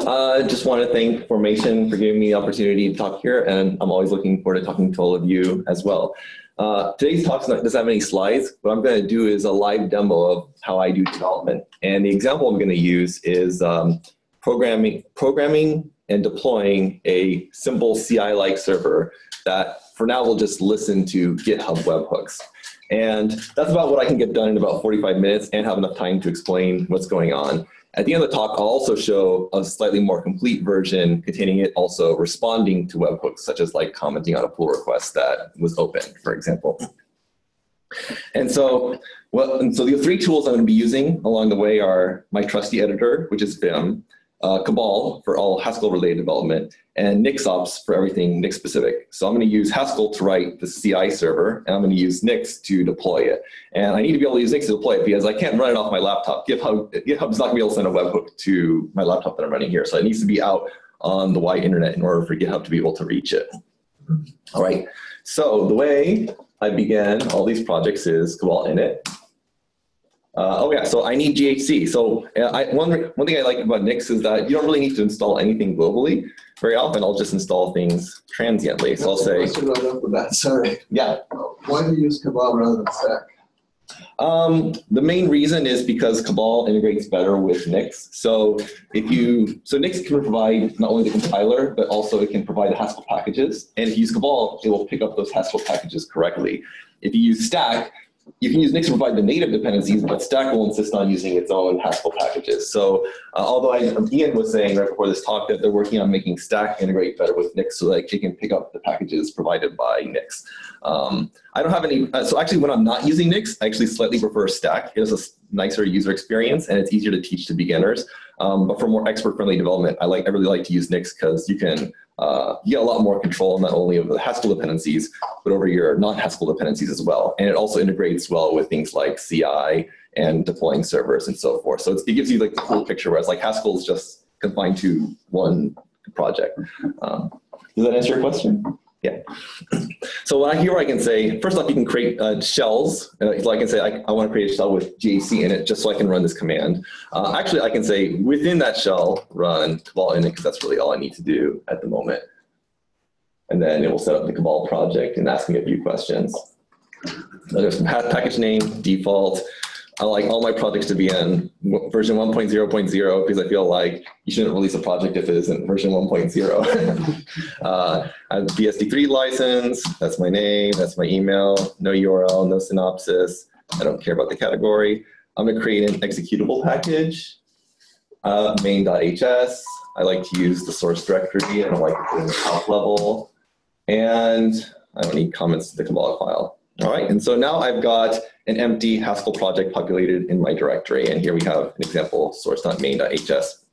Uh, just want to thank Formation for giving me the opportunity to talk here, and I'm always looking forward to talking to all of you as well. Uh, today's talk doesn't have any slides. What I'm going to do is a live demo of how I do development. And the example I'm going to use is um, programming, programming and deploying a simple CI-like server that for now will just listen to GitHub webhooks. And that's about what I can get done in about 45 minutes and have enough time to explain what's going on. At the end of the talk, I'll also show a slightly more complete version containing it also responding to webhooks, such as like commenting on a pull request that was open, for example. And so, well, and so the three tools I'm going to be using along the way are my trusty editor, which is Vim, uh, Cabal for all Haskell related development, and NixOps for everything Nix specific. So I'm going to use Haskell to write the CI server, and I'm going to use Nix to deploy it. And I need to be able to use Nix to deploy it because I can't run it off my laptop. GitHub, GitHub's not going to be able to send a webhook to my laptop that I'm running here. So it needs to be out on the wide internet in order for GitHub to be able to reach it. All right. So the way I began all these projects is Cabal init. Uh, oh yeah, so I need GHC. So uh, I, one, one thing I like about Nix is that you don't really need to install anything globally. Very often I'll just install things transiently. So I'll say, right up with that. Sorry. yeah. Why do you use Cabal rather than Stack? Um, the main reason is because Cabal integrates better with Nix. So if you, so Nix can provide not only the compiler, but also it can provide the Haskell packages. And if you use Cabal, it will pick up those Haskell packages correctly. If you use Stack, you can use Nix to provide the native dependencies, but Stack will insist on using its own Haskell packages. So uh, although I, Ian was saying right before this talk that they're working on making Stack integrate better with Nix so that it can pick up the packages provided by Nix. Um, I don't have any, uh, so actually when I'm not using Nix, I actually slightly prefer Stack. It has a nicer user experience and it's easier to teach to beginners. Um, but for more expert-friendly development, I like I really like to use Nix because you can uh, you get a lot more control not only over the Haskell dependencies, but over your non-Haskell dependencies as well. And it also integrates well with things like CI and deploying servers and so forth. So it gives you like the full picture, whereas like Haskell is just confined to one project. Um, does that answer your question? Yeah. So I here I can say, first off, you can create uh, shells. Uh, so I can say, I, I want to create a shell with GHC in it just so I can run this command. Uh, actually, I can say within that shell, run Cabal init because that's really all I need to do at the moment. And then it will set up the Cabal project and ask me a few questions. There's some package name, default, I like all my projects to be in version 1.0.0 because I feel like you shouldn't release a project if it isn't version 1.0. uh, I have BSD3 license, that's my name, that's my email, no URL, no synopsis. I don't care about the category. I'm gonna create an executable package, uh, main.hs. I like to use the source directory. and I like to put in the top level. And I don't need comments to the Cabal file. All right, and so now I've got an empty Haskell project populated in my directory. And here we have an example, source.main.hs.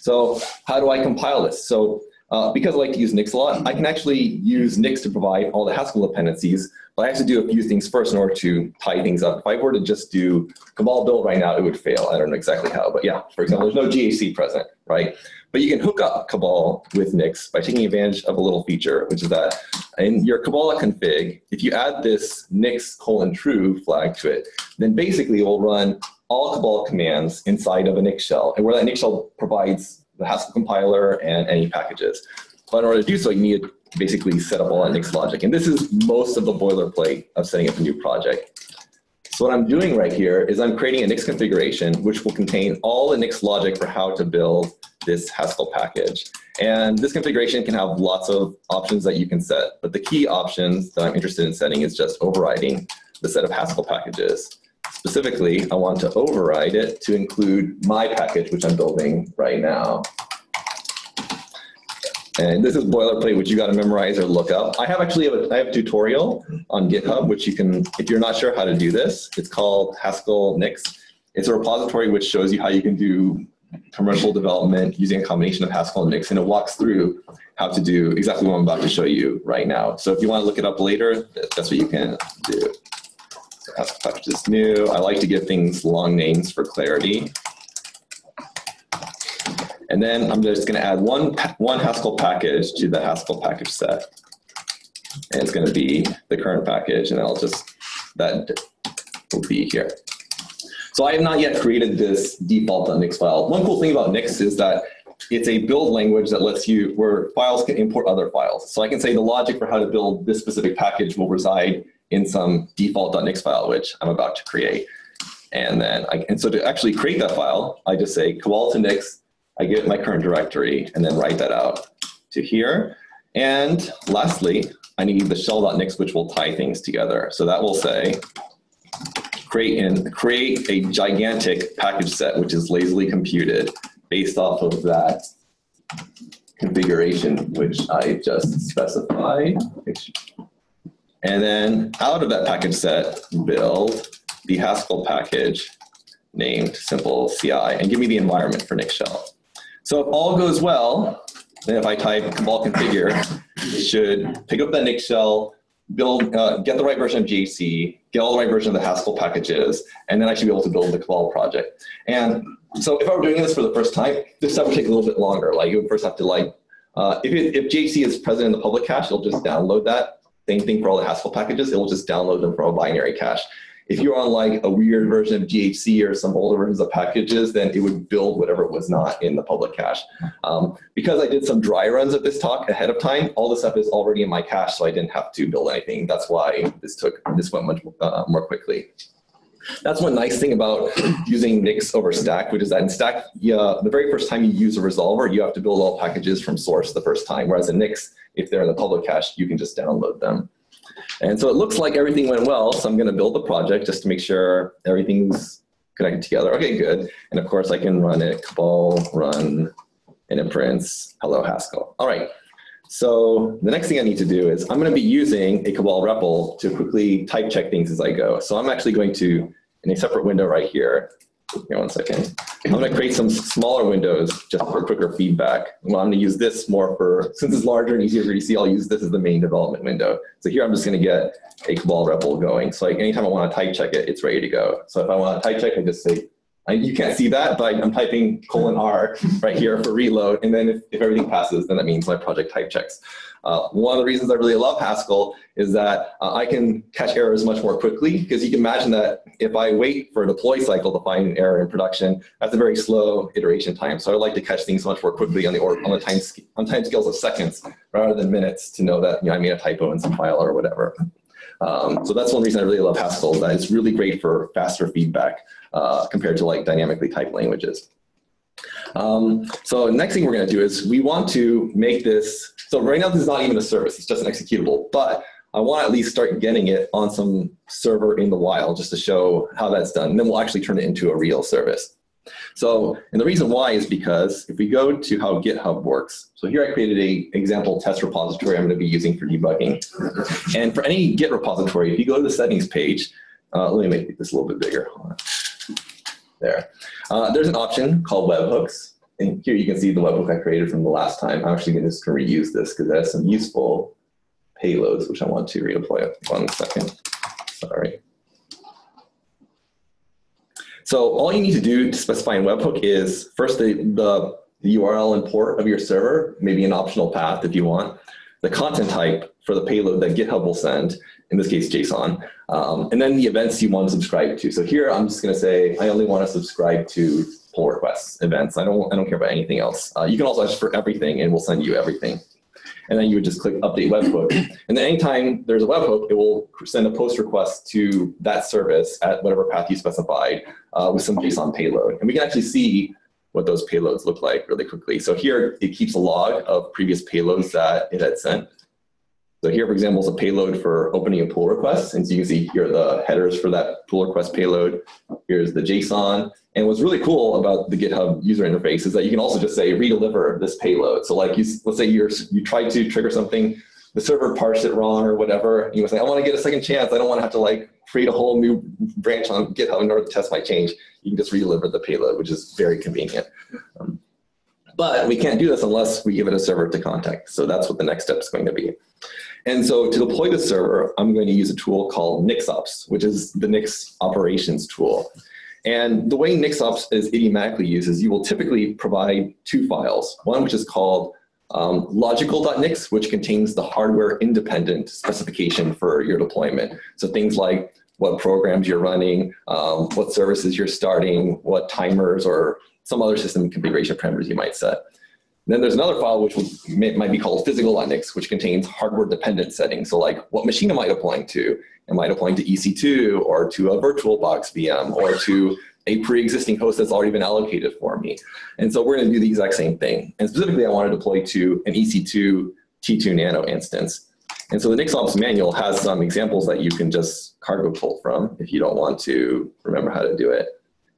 So how do I compile this? So uh, because I like to use Nix a lot, I can actually use Nix to provide all the Haskell dependencies, but I have to do a few things first in order to tie things up. If I were to just do Cabal build right now, it would fail. I don't know exactly how, but yeah, for example, there's no GHC present, right? But you can hook up Cabal with Nix by taking advantage of a little feature, which is that in your Cabal config, if you add this Nix colon true flag to it, then basically it will run all Cabal commands inside of a Nix shell, and where that Nix shell provides the Haskell compiler and any packages. But in order to do so, you need to basically set up all that Nix logic. And this is most of the boilerplate of setting up a new project. So what I'm doing right here is I'm creating a Nix configuration which will contain all the Nix logic for how to build this Haskell package. And this configuration can have lots of options that you can set, but the key options that I'm interested in setting is just overriding the set of Haskell packages. Specifically, I want to override it to include my package, which I'm building right now. And this is boilerplate, which you got to memorize or look up. I have actually a, I have a tutorial on GitHub, which you can, if you're not sure how to do this, it's called Haskell Nix. It's a repository which shows you how you can do commercial development using a combination of Haskell and Nix, and it walks through how to do exactly what I'm about to show you right now. So if you want to look it up later, that's what you can do. So Haskell package is new. I like to give things long names for clarity. And then I'm just going to add one, one Haskell package to the Haskell package set. And it's going to be the current package, and I'll just, that will be here. So I have not yet created this default Nix file. One cool thing about Nix is that it's a build language that lets you, where files can import other files. So I can say the logic for how to build this specific package will reside in some default.nix file, which I'm about to create. And then, I, and so to actually create that file, I just say cabal to nix, I get my current directory, and then write that out to here. And lastly, I need the shell.nix, which will tie things together. So that will say, create, and create a gigantic package set, which is lazily computed based off of that configuration, which I just specified. And then out of that package set, build the Haskell package named simple CI and give me the environment for Nix shell. So if all goes well, then if I type cabal configure, it should pick up that Nix shell, build, uh, get the right version of GHC, get all the right version of the Haskell packages, and then I should be able to build the cabal project. And so if I were doing this for the first time, this stuff would take a little bit longer. Like you would first have to like, uh, if, it, if GHC is present in the public cache, it'll just download that. Same thing for all the Haskell packages, it will just download them from a binary cache. If you're on like a weird version of GHC or some older versions of packages, then it would build whatever it was not in the public cache. Um, because I did some dry runs of this talk ahead of time, all the stuff is already in my cache, so I didn't have to build anything. That's why this took this went much uh, more quickly. That's one nice thing about using Nix over Stack, which is that in Stack, yeah, the very first time you use a resolver, you have to build all packages from source the first time, whereas in Nix, if they're in the public cache, you can just download them. And so it looks like everything went well, so I'm going to build the project just to make sure everything's connected together. Okay, good. And of course, I can run it, cabal run, and it prints hello Haskell. All right. So the next thing I need to do is I'm going to be using a Cabal REPL to quickly type check things as I go. So I'm actually going to, in a separate window right here, here one second, I'm going to create some smaller windows just for quicker feedback. Well, I'm going to use this more for, since it's larger and easier for you to see, I'll use this as the main development window. So here I'm just going to get a Cabal REPL going. So like anytime I want to type check it, it's ready to go. So if I want to type check, I just say, I, you can't see that, but I'm typing colon R right here for reload. And then if, if everything passes, then that means my project type checks. Uh, one of the reasons I really love Haskell is that uh, I can catch errors much more quickly because you can imagine that if I wait for a deploy cycle to find an error in production, that's a very slow iteration time. So I like to catch things much more quickly on the on the time on time scales of seconds rather than minutes to know that you know I made a typo in some file or whatever. Um, so that's one reason I really love Haskell. That it's really great for faster feedback uh, compared to like dynamically typed languages. Um, so next thing we're going to do is we want to make this. So right now this is not even a service; it's just an executable. But I want to at least start getting it on some server in the wild just to show how that's done. And then we'll actually turn it into a real service. So, and the reason why is because if we go to how GitHub works, so here I created a example test repository I'm going to be using for debugging. And for any Git repository, if you go to the settings page, uh, let me make this a little bit bigger. There. Uh, there's an option called webhooks. Here you can see the webhook I created from the last time. I'm actually going to reuse this because it has some useful payloads, which I want to redeploy. One second. Sorry. So all you need to do to specify in webhook is first the, the, the URL and port of your server, maybe an optional path if you want, the content type for the payload that GitHub will send, in this case JSON, um, and then the events you want to subscribe to. So here I'm just going to say I only want to subscribe to pull requests events. I don't I don't care about anything else. Uh, you can also ask for everything, and we'll send you everything. And then you would just click update webhook. And then anytime there's a webhook, it will send a post request to that service at whatever path you specified uh, with some JSON payload. And we can actually see what those payloads look like really quickly. So here it keeps a log of previous payloads that it had sent. So here, for example, is a payload for opening a pull request. And so you can see here are the headers for that pull request payload. Here's the JSON. And what's really cool about the GitHub user interface is that you can also just say redeliver this payload. So like you, let's say you're, you try to trigger something, the server parsed it wrong or whatever. You say, I want to get a second chance. I don't want to have to like create a whole new branch on GitHub in order to test my change. You can just redeliver the payload, which is very convenient. Um, but we can't do this unless we give it a server to contact. So that's what the next step is going to be. And so to deploy the server, I'm going to use a tool called NixOps, which is the Nix operations tool. And the way NixOps is idiomatically used is you will typically provide two files, one which is called um, logical.nix, which contains the hardware independent specification for your deployment. So things like what programs you're running, um, what services you're starting, what timers or some other system configuration parameters you might set. Then there's another file which might be called physical.nix, which contains hardware dependent settings. So like what machine am I deploying to? Am I deploying to EC2 or to a VirtualBox VM or to a pre-existing host that's already been allocated for me? And so we're going to do the exact same thing. And specifically, I want to deploy to an EC2 T2 Nano instance. And so the NixOps manual has some examples that you can just cargo pull from if you don't want to remember how to do it.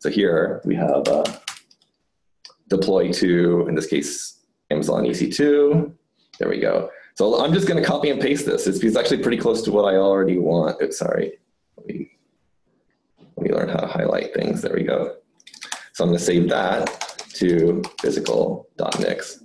So here we have uh, deploy to, in this case, Amazon EC2. There we go. So I'm just going to copy and paste this. It's, it's actually pretty close to what I already want. Oops, sorry. Let me, let me learn how to highlight things. There we go. So I'm going to save that to physical.nix.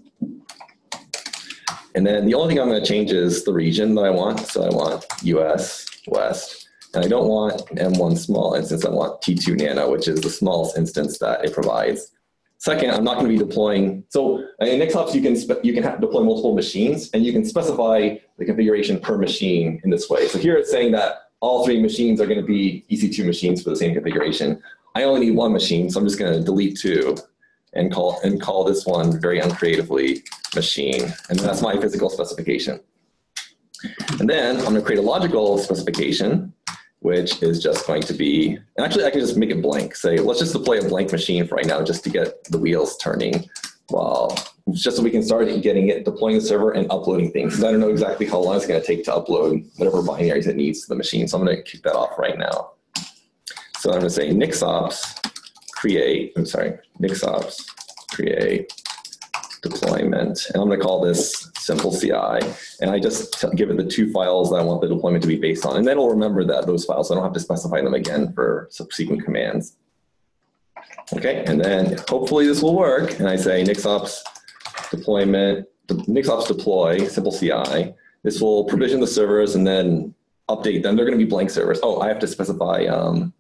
And then the only thing I'm going to change is the region that I want. So I want US West. And I don't want M1 small instance. I want T2 nano, which is the smallest instance that it provides. Second, I'm not going to be deploying. So in NixOps, you can you can deploy multiple machines, and you can specify the configuration per machine in this way. So here it's saying that all three machines are going to be EC2 machines for the same configuration. I only need one machine, so I'm just going to delete two and call and call this one very uncreatively machine. And that's my physical specification. And then I'm going to create a logical specification, which is just going to be, and actually I can just make it blank. Say, let's just deploy a blank machine for right now just to get the wheels turning while just so we can start getting it, deploying the server and uploading things. I don't know exactly how long it's going to take to upload whatever binaries it needs to the machine. So I'm going to kick that off right now. So I'm going to say nixops create, I'm sorry, nixops create deployment. And I'm going to call this simple CI. And I just give it the two files that I want the deployment to be based on. And then it'll remember that those files. So I don't have to specify them again for subsequent commands. Okay, and then hopefully this will work. And I say nixops deployment, nixops deploy, simple CI. This will provision the servers and then update them. They're going to be blank servers. Oh, I have to specify um,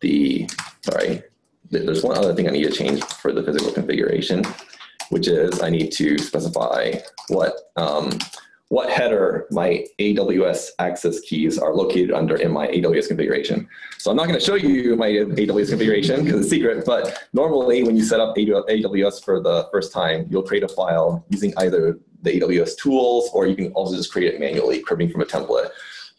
the, sorry, there's one other thing I need to change for the physical configuration, which is I need to specify what um, what header my AWS access keys are located under in my AWS configuration. So I'm not going to show you my AWS configuration because it's secret, but normally when you set up AWS for the first time, you'll create a file using either the AWS tools or you can also just create it manually, cribbing from a template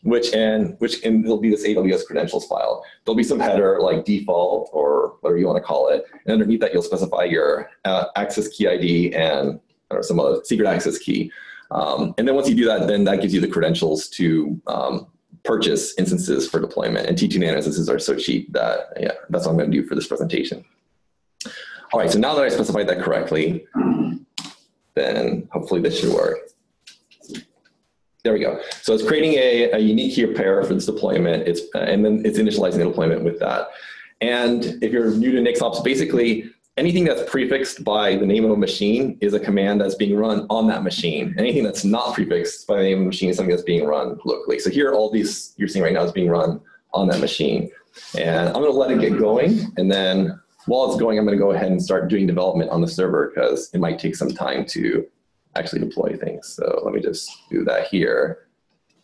which and which and it'll be this AWS credentials file. There'll be some header like default or whatever you want to call it. And underneath that, you'll specify your uh, access key ID and or some other secret access key. Um, and then once you do that, then that gives you the credentials to um, purchase instances for deployment. And T2 Nano instances are so cheap that yeah, that's what I'm going to do for this presentation. All right, so now that I specified that correctly, then hopefully this should work. There we go. So it's creating a, a unique key pair for this deployment. It's uh, and then it's initializing the deployment with that. And if you're new to NixOps, basically anything that's prefixed by the name of a machine is a command that's being run on that machine. Anything that's not prefixed by the name of a machine is something that's being run locally. So here, all these you're seeing right now is being run on that machine. And I'm going to let it get going. And then while it's going, I'm going to go ahead and start doing development on the server because it might take some time to actually deploy things. So let me just do that here.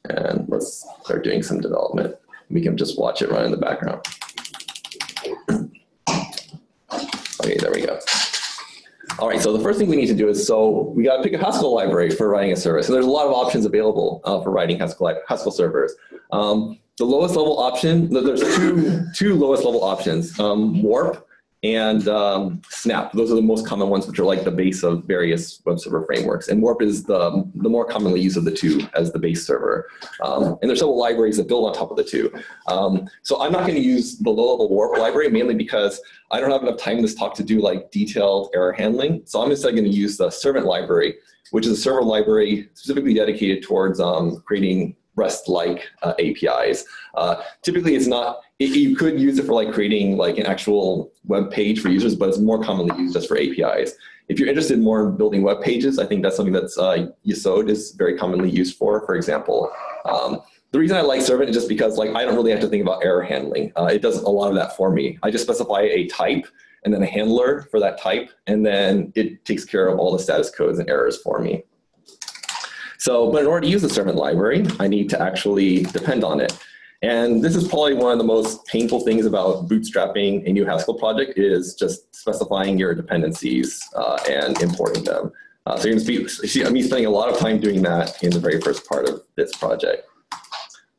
And let's start doing some development. We can just watch it run in the background. okay, there we go. All right, so the first thing we need to do is, so we got to pick a Haskell library for writing a service. So there's a lot of options available uh, for writing Haskell, Haskell servers. Um, the lowest level option, there's two, two lowest level options, um, Warp and um, Snap. Those are the most common ones, which are like the base of various web server frameworks. And Warp is the, the more commonly used of the two as the base server. Um, and there's several libraries that build on top of the two. Um, so I'm not going to use the low-level Warp library, mainly because I don't have enough time in this talk to do like detailed error handling. So I'm instead going to use the Servant library, which is a server library specifically dedicated towards um, creating REST-like uh, APIs. Uh, typically, it's not. It, you could use it for like creating like an actual web page for users, but it's more commonly used just for APIs. If you're interested more in building web pages, I think that's something that's uh, is very commonly used for. For example, um, the reason I like Servant is just because like I don't really have to think about error handling. Uh, it does a lot of that for me. I just specify a type and then a handler for that type, and then it takes care of all the status codes and errors for me. So, but in order to use the servant library, I need to actually depend on it. And this is probably one of the most painful things about bootstrapping a new Haskell project is just specifying your dependencies uh, and importing them. Uh, so you're going to see me spending a lot of time doing that in the very first part of this project.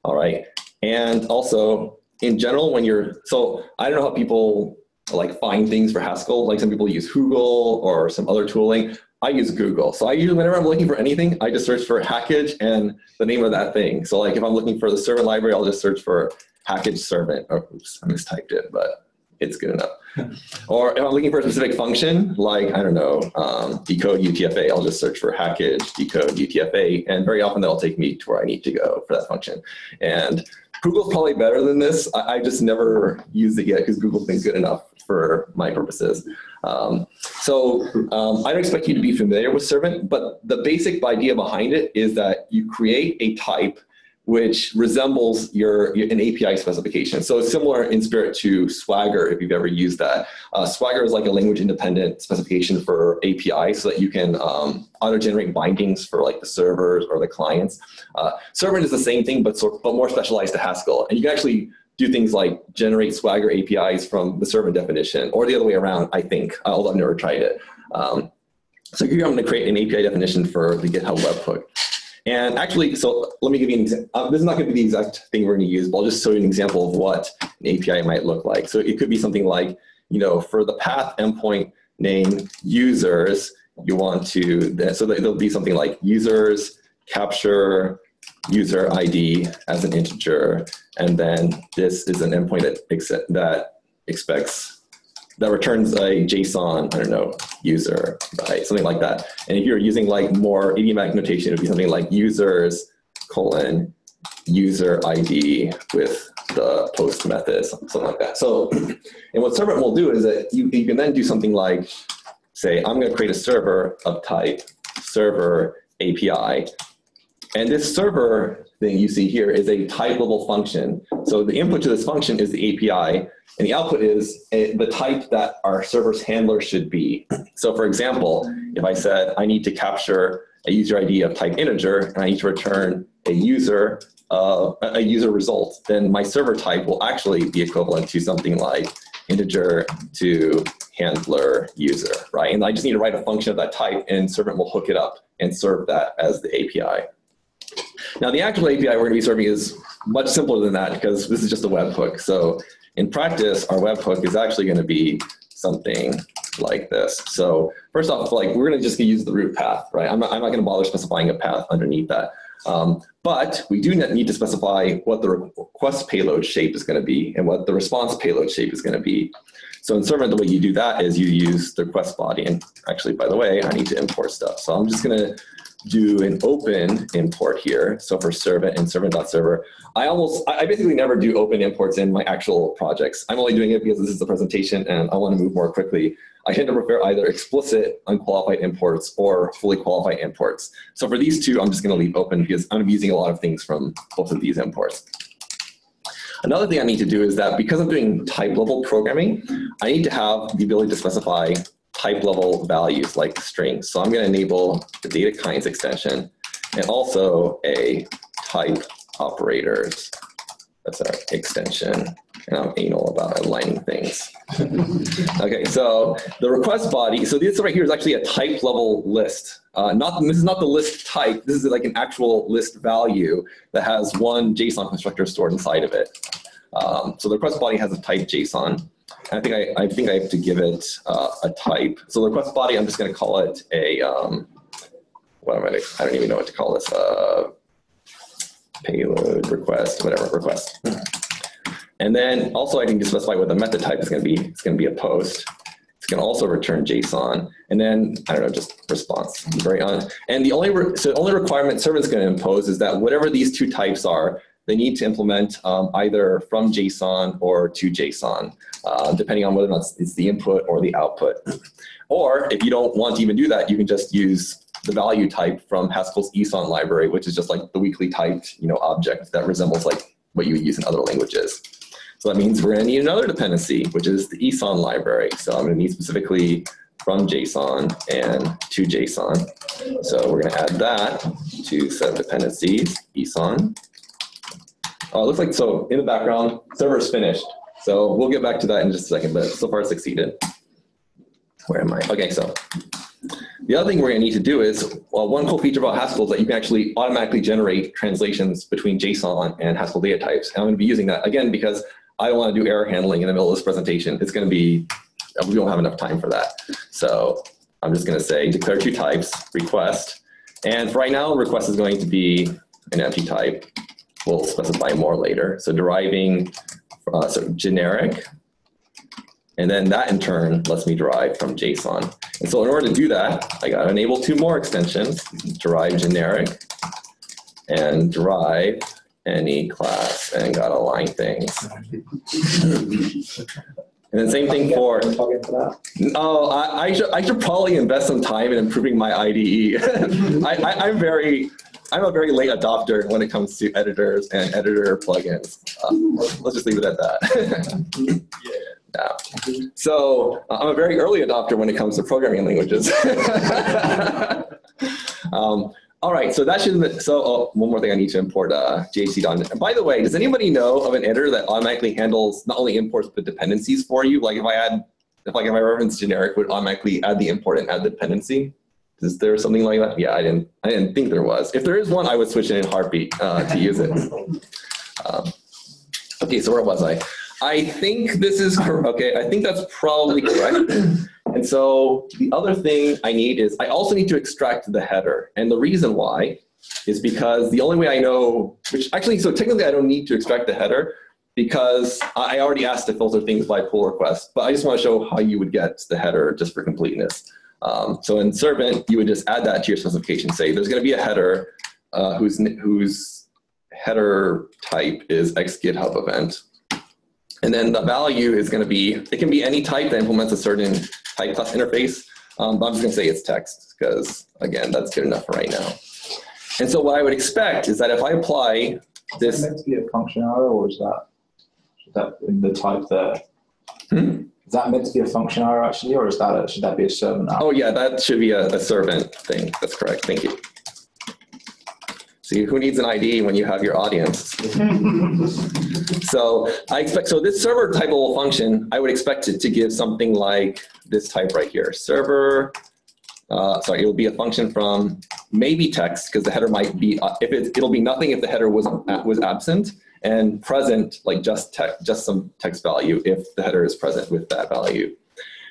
All right. And also, in general, when you're, so I don't know how people like find things for Haskell. Like some people use Google or some other tooling. I use Google. So I usually, whenever I'm looking for anything, I just search for hackage and the name of that thing. So like if I'm looking for the servant library, I'll just search for hackage servant. Oh, oops, I mistyped it, but it's good enough. or if I'm looking for a specific function, like, I don't know, um, decode UTF-8, I'll just search for hackage, decode UTF-8, and very often that'll take me to where I need to go for that function. And Hoogle's probably better than this. I, I just never used it yet because Google's been good enough for my purposes. Um, so um, I don't expect you to be familiar with Servant, but the basic idea behind it is that you create a type which resembles your, your, an API specification. So it's similar in spirit to Swagger if you've ever used that. Uh, Swagger is like a language independent specification for API so that you can um, auto-generate bindings for like the servers or the clients. Uh, Servant is the same thing but, sort, but more specialized to Haskell. And you can actually do things like generate Swagger APIs from the servant definition or the other way around, I think, although I've never tried it. Um, so here I'm going to create an API definition for the GitHub webhook. And actually, so let me give you an example. Uh, this is not going to be the exact thing we're going to use, but I'll just show you an example of what an API might look like. So it could be something like, you know, for the path endpoint name users, you want to, so there'll be something like users capture user ID as an integer, and then this is an endpoint that, that expects that returns a JSON, I don't know, user, right? Something like that. And if you're using like more idiomatic notation, it would be something like users colon user ID with the post method, something like that. So, and what servant will do is that you, you can then do something like, say, I'm going to create a server of type server API. And this server thing you see here is a type level function. So the input to this function is the API, and the output is a, the type that our server's handler should be. So for example, if I said I need to capture a user ID of type integer and I need to return a user uh, a user result, then my server type will actually be equivalent to something like integer to handler user, right? And I just need to write a function of that type and servant will hook it up and serve that as the API. Now the actual API we're going to be serving is much simpler than that because this is just a webhook. So in practice, our webhook is actually going to be something like this. So first off, like we're going to just use the root path, right? I'm not, I'm not going to bother specifying a path underneath that. Um, but we do need to specify what the request payload shape is going to be and what the response payload shape is going to be. So in Servant, the way you do that is you use the request body. And actually, by the way, I need to import stuff. So I'm just going to do an open import here. So for servant and servant.server, I almost, I basically never do open imports in my actual projects. I'm only doing it because this is a presentation and I want to move more quickly. I tend to prefer either explicit unqualified imports or fully qualified imports. So for these two, I'm just going to leave open because I'm using a lot of things from both of these imports. Another thing I need to do is that because I'm doing type level programming, I need to have the ability to specify type level values like strings. So I'm going to enable the data kinds extension and also a type operators. That's our extension. And I'm anal about aligning things. okay, so the request body, so this right here is actually a type level list. Uh, not This is not the list type, this is like an actual list value that has one JSON constructor stored inside of it. Um, so the request body has a type JSON. I think I, I think I have to give it uh, a type. So the request body, I'm just going to call it a, um, what am I, I don't even know what to call this, uh, payload request, whatever, request. And then also I can just specify what the method type is going to be. It's going to be a post. It's going to also return JSON. And then, I don't know, just response. Very on. And the only, so the only requirement servant's going to impose is that whatever these two types are, they need to implement um, either from JSON or to JSON, uh, depending on whether or not it's the input or the output. Or if you don't want to even do that, you can just use the value type from Haskell's Aeson library, which is just like the weakly typed you know, object that resembles like what you would use in other languages. So that means we're going to need another dependency, which is the Aeson library. So I'm going to need specifically from JSON and to JSON. So we're going to add that to set of dependencies, Aeson. Oh, it looks like, so in the background, server's finished. So we'll get back to that in just a second, but so far succeeded. Where am I? Okay, so The other thing we're gonna need to do is, well, one cool feature about Haskell is that you can actually automatically generate translations between JSON and Haskell data types. And I'm gonna be using that again because I don't wanna do error handling in the middle of this presentation. It's gonna be, uh, we don't have enough time for that. So I'm just gonna say declare two types, request. And for right now, request is going to be an empty type. We'll specify more later. So deriving, uh, so generic. And then that in turn lets me derive from JSON. And so in order to do that, I got to enable two more extensions, derive generic and derive any class and got to align things. And then same thing for, oh, I, I should, I should probably invest some time in improving my IDE. I, I, I'm very, I'm a very late adopter when it comes to editors and editor plugins. Uh, let's just leave it at that. Yeah. So uh, I'm a very early adopter when it comes to programming languages. um, all right, so that should, so oh, one more thing I need to import uh, JC. By the way, does anybody know of an editor that automatically handles not only imports but dependencies for you? Like if I add, if like if I reference generic would automatically add the import and add the dependency? Is there something like that? Yeah, I didn't, I didn't think there was. If there is one, I would switch it in heartbeat uh, to use it. Um, okay, so where was I? I think this is, okay, I think that's probably correct. And so the other thing I need is, I also need to extract the header. And the reason why is because the only way I know, which actually, so technically I don't need to extract the header because I I already asked to filter things by pull request, but I just want to show how you would get the header just for completeness. Um, so in Servant, you would just add that to your specification. Say there's going to be a header uh, whose, whose header type is X GitHub event. And then the value is going to be, it can be any type that implements a certain type class interface. Um, but I'm just going to say it's text because, again, that's good enough for right now. And so what I would expect is that if I apply Is this, that meant to be a function arrow or is that, is that in the type there? Hmm? Is that meant to be a function arrow actually, or is that, a- should that be a servant arrow? oh yeah, that should be a, a servant thing. That's correct. Thank you. See, who needs an ID when you have your audience? So I expect, so this server typeable function, I would expect it to give something like this type right here, server, uh, sorry, it'll be a function from maybe text, because the header might be, uh, if it, it'll be nothing if the header was, was absent, and present, like just text, just some text value if the header is present with that value.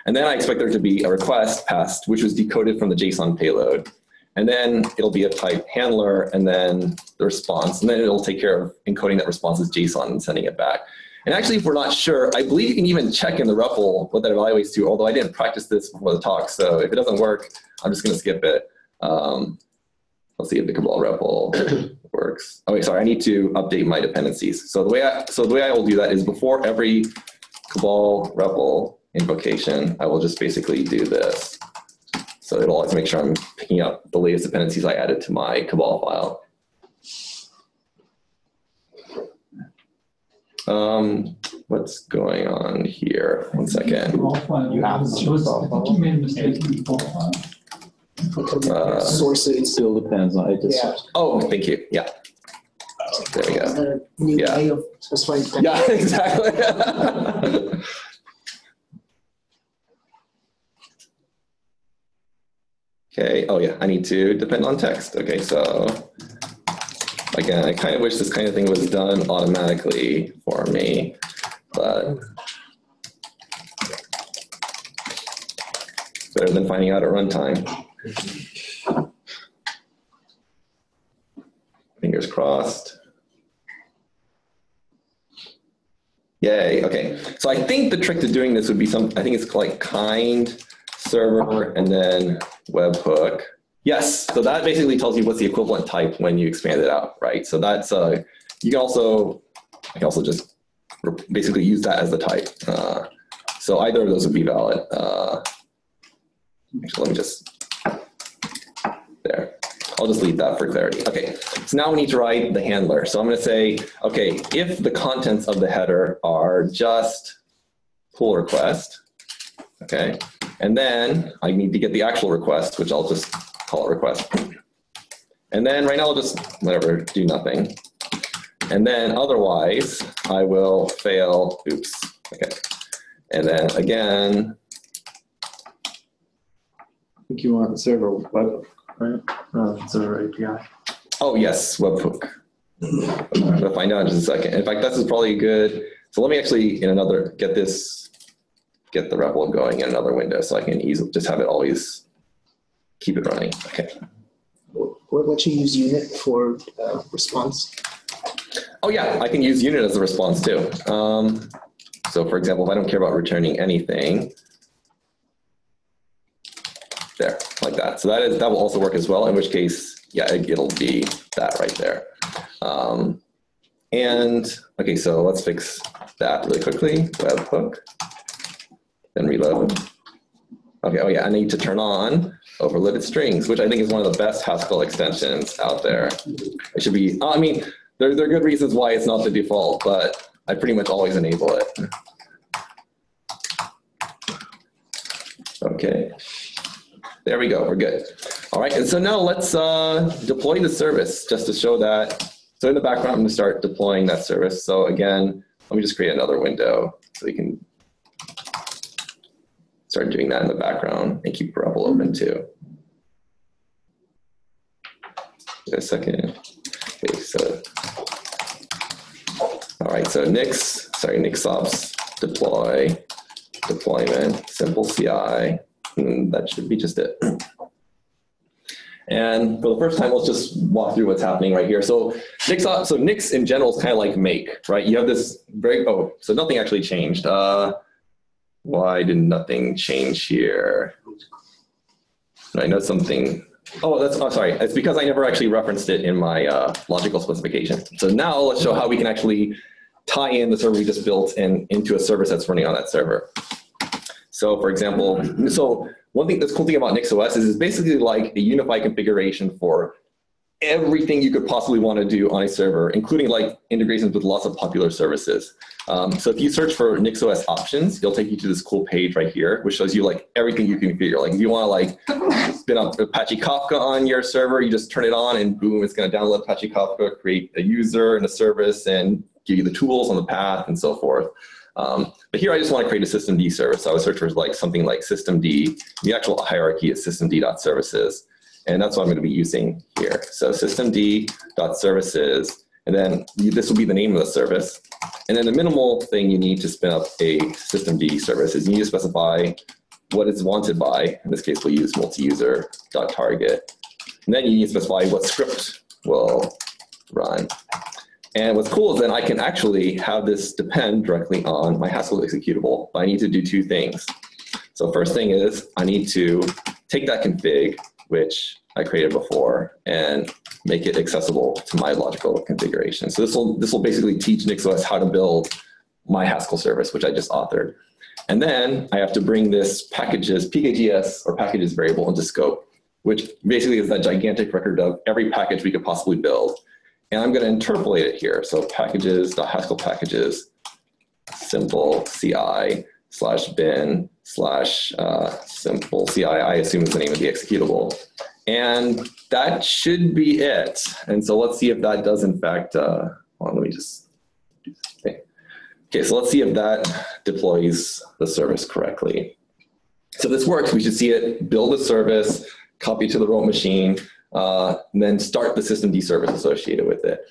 And then I expect there to be a request passed, which was decoded from the JSON payload. And then it'll be a type handler and then the response, and then it'll take care of encoding that response as JSON and sending it back. And actually, if we're not sure, I believe you can even check in the REPL what that evaluates to, although I didn't practice this before the talk. So if it doesn't work, I'm just going to skip it. Um, let's see if the Cabal REPL works. Oh wait, sorry, I need to update my dependencies. So the way I, so the way I will do that is before every Cabal REPL invocation, I will just basically do this. So it'll always make sure I'm picking up the latest dependencies I added to my Cabal file. Um, what's going on here? One second. You have I think you made a mistake in the profile. Uh, Sources. Still depends on it. Just, Yeah. Oh, thank you. Yeah. There we go. The New Yeah. way of specifying. Yeah, exactly. okay. Oh yeah, I need to depend on text. Okay, so again, I kind of wish this kind of thing was done automatically for me, but better than finding out at runtime. Fingers crossed. Yay, okay. So I think the trick to doing this would be some, I think it's like kind server and then webhook. Yes, so that basically tells you what's the equivalent type when you expand it out, right? So that's, uh, you can also, I can also just basically use that as the type. Uh, so either of those would be valid. Uh, actually, let me just. I'll just leave that for clarity. Okay, so now we need to write the handler. So I'm going to say, okay, if the contents of the header are just pull request, okay, and then I need to get the actual request, which I'll just call it request. And then right now I'll just, whatever, do nothing. And then otherwise, I will fail, oops, okay. And then again, I think you want server web, right? Rather than server API. Oh, yes, webhook. I'm gonna find out in just a second. In fact, this is probably good. So let me actually in another, get this, get the REPL going in another window so I can easily just have it always keep it running. Okay. What, what you use unit for uh, response? Oh yeah, I can use unit as a response too. Um, so for example, if I don't care about returning anything, there, like that. So that is that will also work as well. In which case, yeah, it, it'll be that right there. Um, and okay, so let's fix that really quickly. Webhook, then reload. Okay, oh yeah, I need to turn on overloaded strings, which I think is one of the best Haskell extensions out there. It should be. I mean, there there are good reasons why it's not the default, but I pretty much always enable it. Okay. There we go, we're good. All right, and so now let's uh, deploy the service just to show that. So in the background, I'm gonna start deploying that service. So again, let me just create another window so we can start doing that in the background and keep REPL open too. Wait a second. Okay, so, all right, so Nix, sorry, Nixops deploy, deployment, simple CI, and that should be just it. And for the first time, let's just walk through what's happening right here. So Nix, so Nix in general is kind of like make, right? You have this very, oh, so nothing actually changed. Uh, why did nothing change here? I know something, oh, that's, oh, sorry. It's because I never actually referenced it in my uh, logical specification. So now let's show how we can actually tie in the server we just built and into a service that's running on that server. So for example, so one thing that's cool thing about NixOS is it's basically like a unified configuration for everything you could possibly want to do on a server, including like integrations with lots of popular services. Um, so if you search for NixOS options, it'll take you to this cool page right here, which shows you like everything you can configure. Like if you want to like spin up Apache Kafka on your server, you just turn it on and boom, it's going to download Apache Kafka, create a user and a service and give you the tools on the path and so forth. Um, but here I just want to create a systemd service. So I would search for like something like systemd. The actual hierarchy is systemd.services. And that's what I'm going to be using here. So systemd.services, and then this will be the name of the service. And then the minimal thing you need to spin up a systemd service is you need to specify what it's wanted by. In this case, we'll use multi-user.target. And then you need to specify what script will run. And what's cool is then I can actually have this depend directly on my Haskell executable. But I need to do two things. So first thing is I need to take that config, which I created before, and make it accessible to my logical configuration. So this will this will basically teach NixOS how to build my Haskell service, which I just authored. And then I have to bring this packages, pkgs or packages variable into scope, which basically is that gigantic record of every package we could possibly build. And I'm going to interpolate it here. So packages.haskell packages simple CI slash bin slash uh, simple CI, I assume is the name of the executable. And that should be it. And so let's see if that does in fact, uh, well, let me just do. Okay, so let's see if that deploys the service correctly. So this works, we should see it build a service, copy to the remote machine, uh, and then start the systemd service associated with it.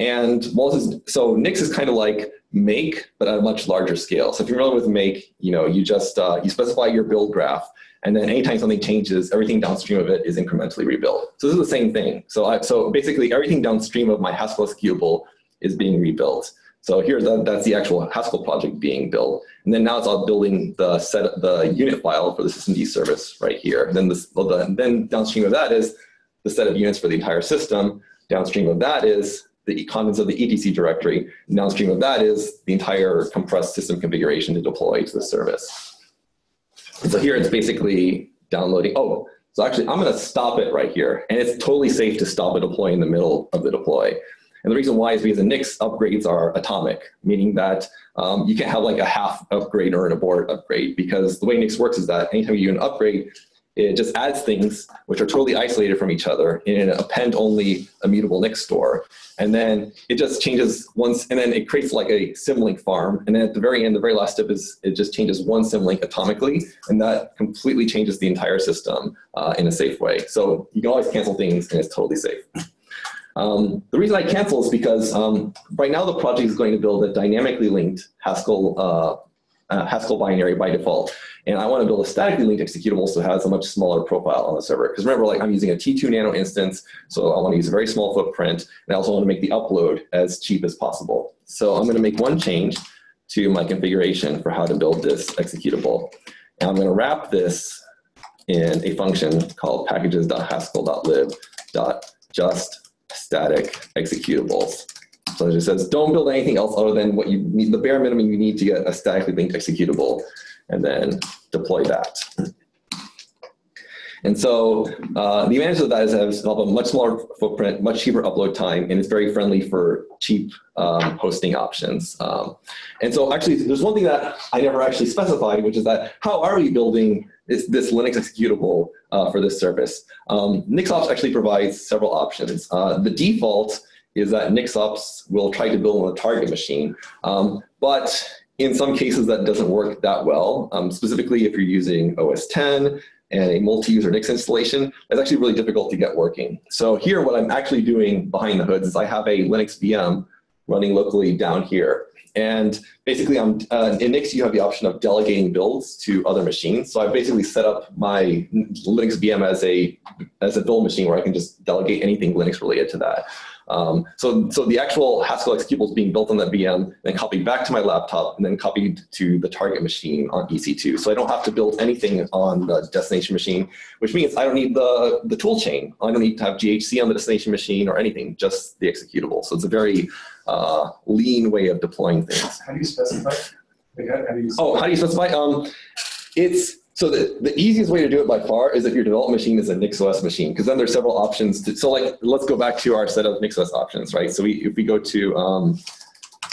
And is, so Nix is kind of like make, but at a much larger scale. So if you're familiar with make, you know, you just uh, you specify your build graph, and then anytime something changes, everything downstream of it is incrementally rebuilt. So this is the same thing. So I, so basically, everything downstream of my Haskell executable is being rebuilt. So here, that, that's the actual Haskell project being built. And then now it's all building the set, of the unit file for the systemd service right here. And then this, well, the, then downstream of that is the set of units for the entire system. Downstream of that is the contents of the etc directory. Downstream of that is the entire compressed system configuration to deploy to the service. And so here it's basically downloading. Oh, so actually I'm going to stop it right here. And it's totally safe to stop a deploy in the middle of the deploy. And the reason why is because the Nix upgrades are atomic, meaning that um, you can't have like a half upgrade or an abort upgrade because the way Nix works is that anytime you do an upgrade, it just adds things which are totally isolated from each other in an append-only immutable Nix store. And then it just changes once, and then it creates like a symlink farm. And then at the very end, the very last step is it just changes one symlink atomically, and that completely changes the entire system uh, in a safe way. So you can always cancel things, and it's totally safe. Um, the reason I cancel is because um, right now the project is going to build a dynamically linked Haskell uh, uh, Haskell binary by default. And I want to build a statically linked executable so it has a much smaller profile on the server. Because remember, like I'm using a T2 nano instance, so I want to use a very small footprint. And I also want to make the upload as cheap as possible. So I'm going to make one change to my configuration for how to build this executable. And I'm going to wrap this in a function called packages.haskell.lib.just static executables. So it just says, don't build anything else other than what you need, the bare minimum you need to get a statically linked executable, and then deploy that. And so uh, the advantage of that is it has a much smaller footprint, much cheaper upload time, and it's very friendly for cheap um, hosting options. Um, and so actually, there's one thing that I never actually specified, which is that how are we building this, this Linux executable uh, for this service? Um, NixOps actually provides several options. Uh, the default is that NixOps will try to build on a target machine. Um, but in some cases, that doesn't work that well. Um, specifically, if you're using OS 10 and a multi-user Nix installation, it's actually really difficult to get working. So here, what I'm actually doing behind the hoods is I have a Linux VM running locally down here. And basically, I'm, uh, in Nix, you have the option of delegating builds to other machines. So I basically set up my Linux VM as a, as a build machine where I can just delegate anything Linux related to that. Um, so, so the actual Haskell executable is being built on that VM, then copied back to my laptop, and then copied to the target machine on EC2. So I don't have to build anything on the destination machine, which means I don't need the, the tool chain. I don't need to have GHC on the destination machine or anything, just the executable. So it's a very uh, lean way of deploying things. How do you specify? Like, how, do you? Oh, how do you specify? Um, it's so the, the easiest way to do it by far is if your development machine is a NixOS machine, because then there's several options. To, so like, let's go back to our set of NixOS options, right? So we, if we go to um,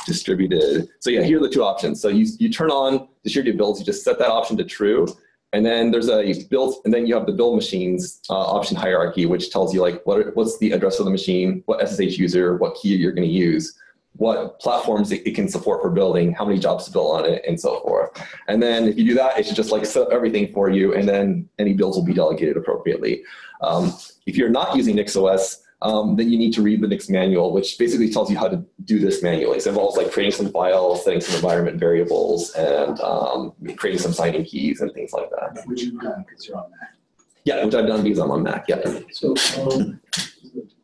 distributed, so yeah, here are the two options. So you, you turn on distributed builds, you just set that option to true, and then there's a build, and then you have the build machines uh, option hierarchy, which tells you like what, what's the address of the machine, what SSH user, what key you're going to use what platforms it, can support for building, how many jobs to build on it, and so forth. And then if you do that, it should just like set up everything for you, and then any builds will be delegated appropriately. Um, if you're not using NixOS, um, then you need to read the Nix manual, which basically tells you how to do this manually. So it involves like creating some files, setting some environment variables, and um, creating some signing keys and things like that. Which you've done because you're on Mac. Yeah, which I've done because I'm on Mac. Yeah. So,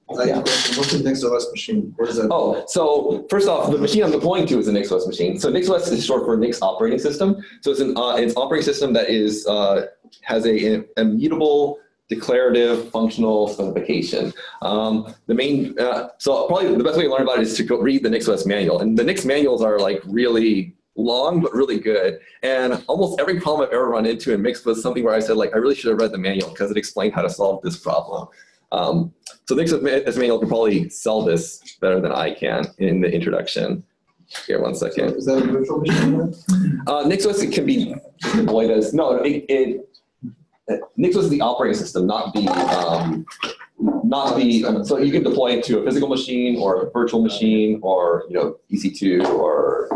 I have a question. What's the NixOS machine? What is that? Oh, so first off, the machine I'm deploying to is a NixOS machine. So NixOS is short for Nix operating system. So it's an uh, it's operating system that is uh, has a, a immutable declarative functional specification. Um, the main, uh, so probably the best way to learn about it is to go read the NixOS manual. And the Nix manuals are like really long, but really good. And almost every problem I've ever run into in Nix was something where I said like, I really should have read the manual because it explained how to solve this problem. Um, so NixOS manual can probably sell this better than I can in the introduction. Here, one second. Is that a virtual machine? Uh, NixOS can be deployed as, no, it, it NixOS is the operating system, not the, um, not the, um, so you can deploy it to a physical machine or a virtual machine or, you know, EC2 or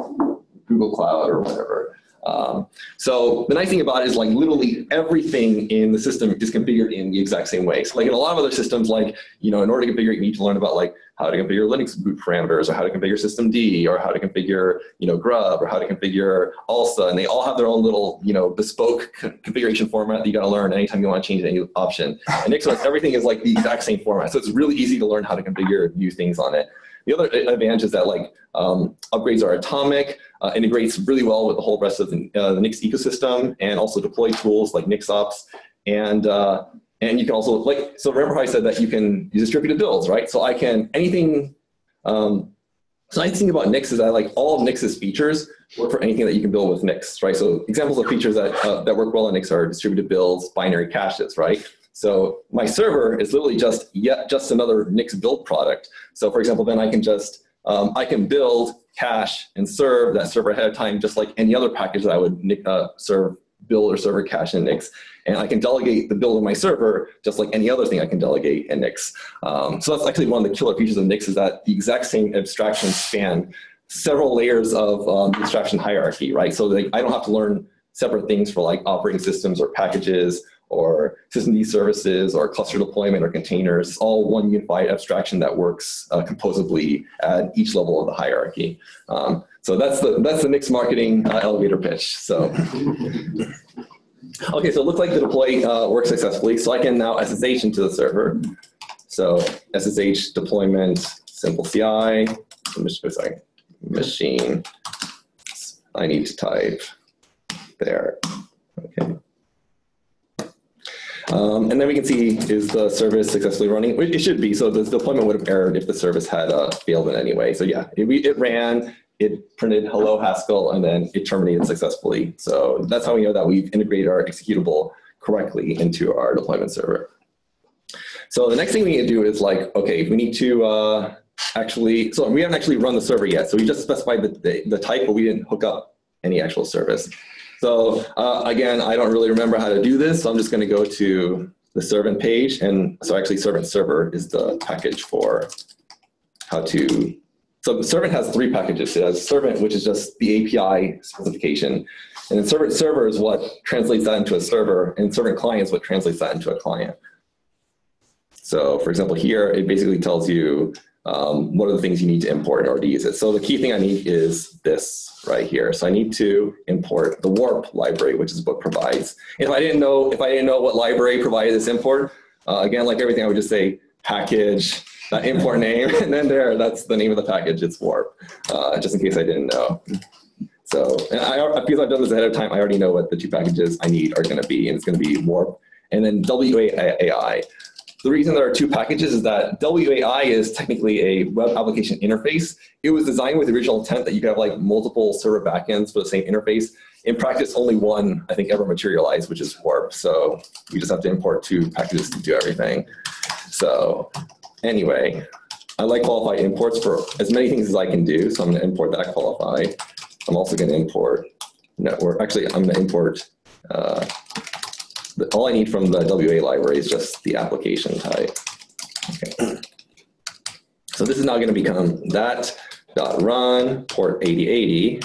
Google Cloud or whatever. Um, so the nice thing about it is like literally everything in the system is configured in the exact same way. So like in a lot of other systems, like, you know, in order to configure, you need to learn about like how to configure Linux boot parameters or how to configure systemd or how to configure, you know, grub or how to configure ALSA. And they all have their own little, you know, bespoke configuration format that you got to learn anytime you want to change any option. And NixOS, everything is like the exact same format. So it's really easy to learn how to configure new things on it. The other advantage is that like um, upgrades are atomic, uh, integrates really well with the whole rest of the, uh, the Nix ecosystem, and also deploy tools like NixOps. And uh, and you can also like so remember how I said that you can use distributed builds, right? So I can anything. Um, so nice thing about Nix is that like all of Nix's features work for anything that you can build with Nix, right? So examples of features that uh, that work well in Nix are distributed builds, binary caches, right? So my server is literally just yet just another Nix build product. So for example, then I can just um, I can build, cache, and serve that server ahead of time, just like any other package that I would uh, serve build or server cache in Nix. And I can delegate the build of my server just like any other thing I can delegate in Nix. Um, so that's actually one of the killer features of Nix is that the exact same abstractions span several layers of um, abstraction hierarchy, right? So like, I don't have to learn separate things for like operating systems or packages or systemd services or cluster deployment or containers, all one unified abstraction that works uh, composably at each level of the hierarchy. Um, so that's the that's the Nix marketing uh, elevator pitch. So. Okay, so it looks like the deploy uh, worked successfully. So I can now SSH into the server. So SSH deployment, simple CI, sorry, machine. I need to type there. Okay. Um, and then we can see is the service successfully running? It should be. So the deployment would have errored if the service had uh, failed in any way. So yeah, it, it ran, it printed hello Haskell, and then it terminated successfully. So that's how we know that we've integrated our executable correctly into our deployment server. So the next thing we need to do is like, okay, we need to uh, actually, so we haven't actually run the server yet. So we just specified the, the, the type, but we didn't hook up any actual service. So uh, again, I don't really remember how to do this, so I'm just going to go to the servant page. And so actually servant server is the package for how to, so servant has three packages. It has servant, which is just the API specification. And then servant server is what translates that into a server, and servant client is what translates that into a client. So for example, here, it basically tells you um, what are the things you need to import in order to use it. So the key thing I need is this right here. So I need to import the warp library, which is what provides. If I didn't know, if I didn't know what library provided this import, uh, again, like everything, I would just say package, that import name, and then there, that's the name of the package, it's warp, uh, just in case I didn't know. So, I, because I've done this ahead of time, I already know what the two packages I need are gonna be, and it's gonna be warp, and then WAI. The reason there are two packages is that WAI is technically a web application interface. It was designed with the original intent that you could have like multiple server backends for the same interface. In practice, only one, I think, ever materialized, which is Warp. So we just have to import two packages to do everything. So anyway, I like qualify imports for as many things as I can do. So I'm going to import that qualify. I'm also going to import network. Actually, I'm going to import uh, all I need from the WAI library is just the application type. Okay. So this is now going to become that dot run port 8080,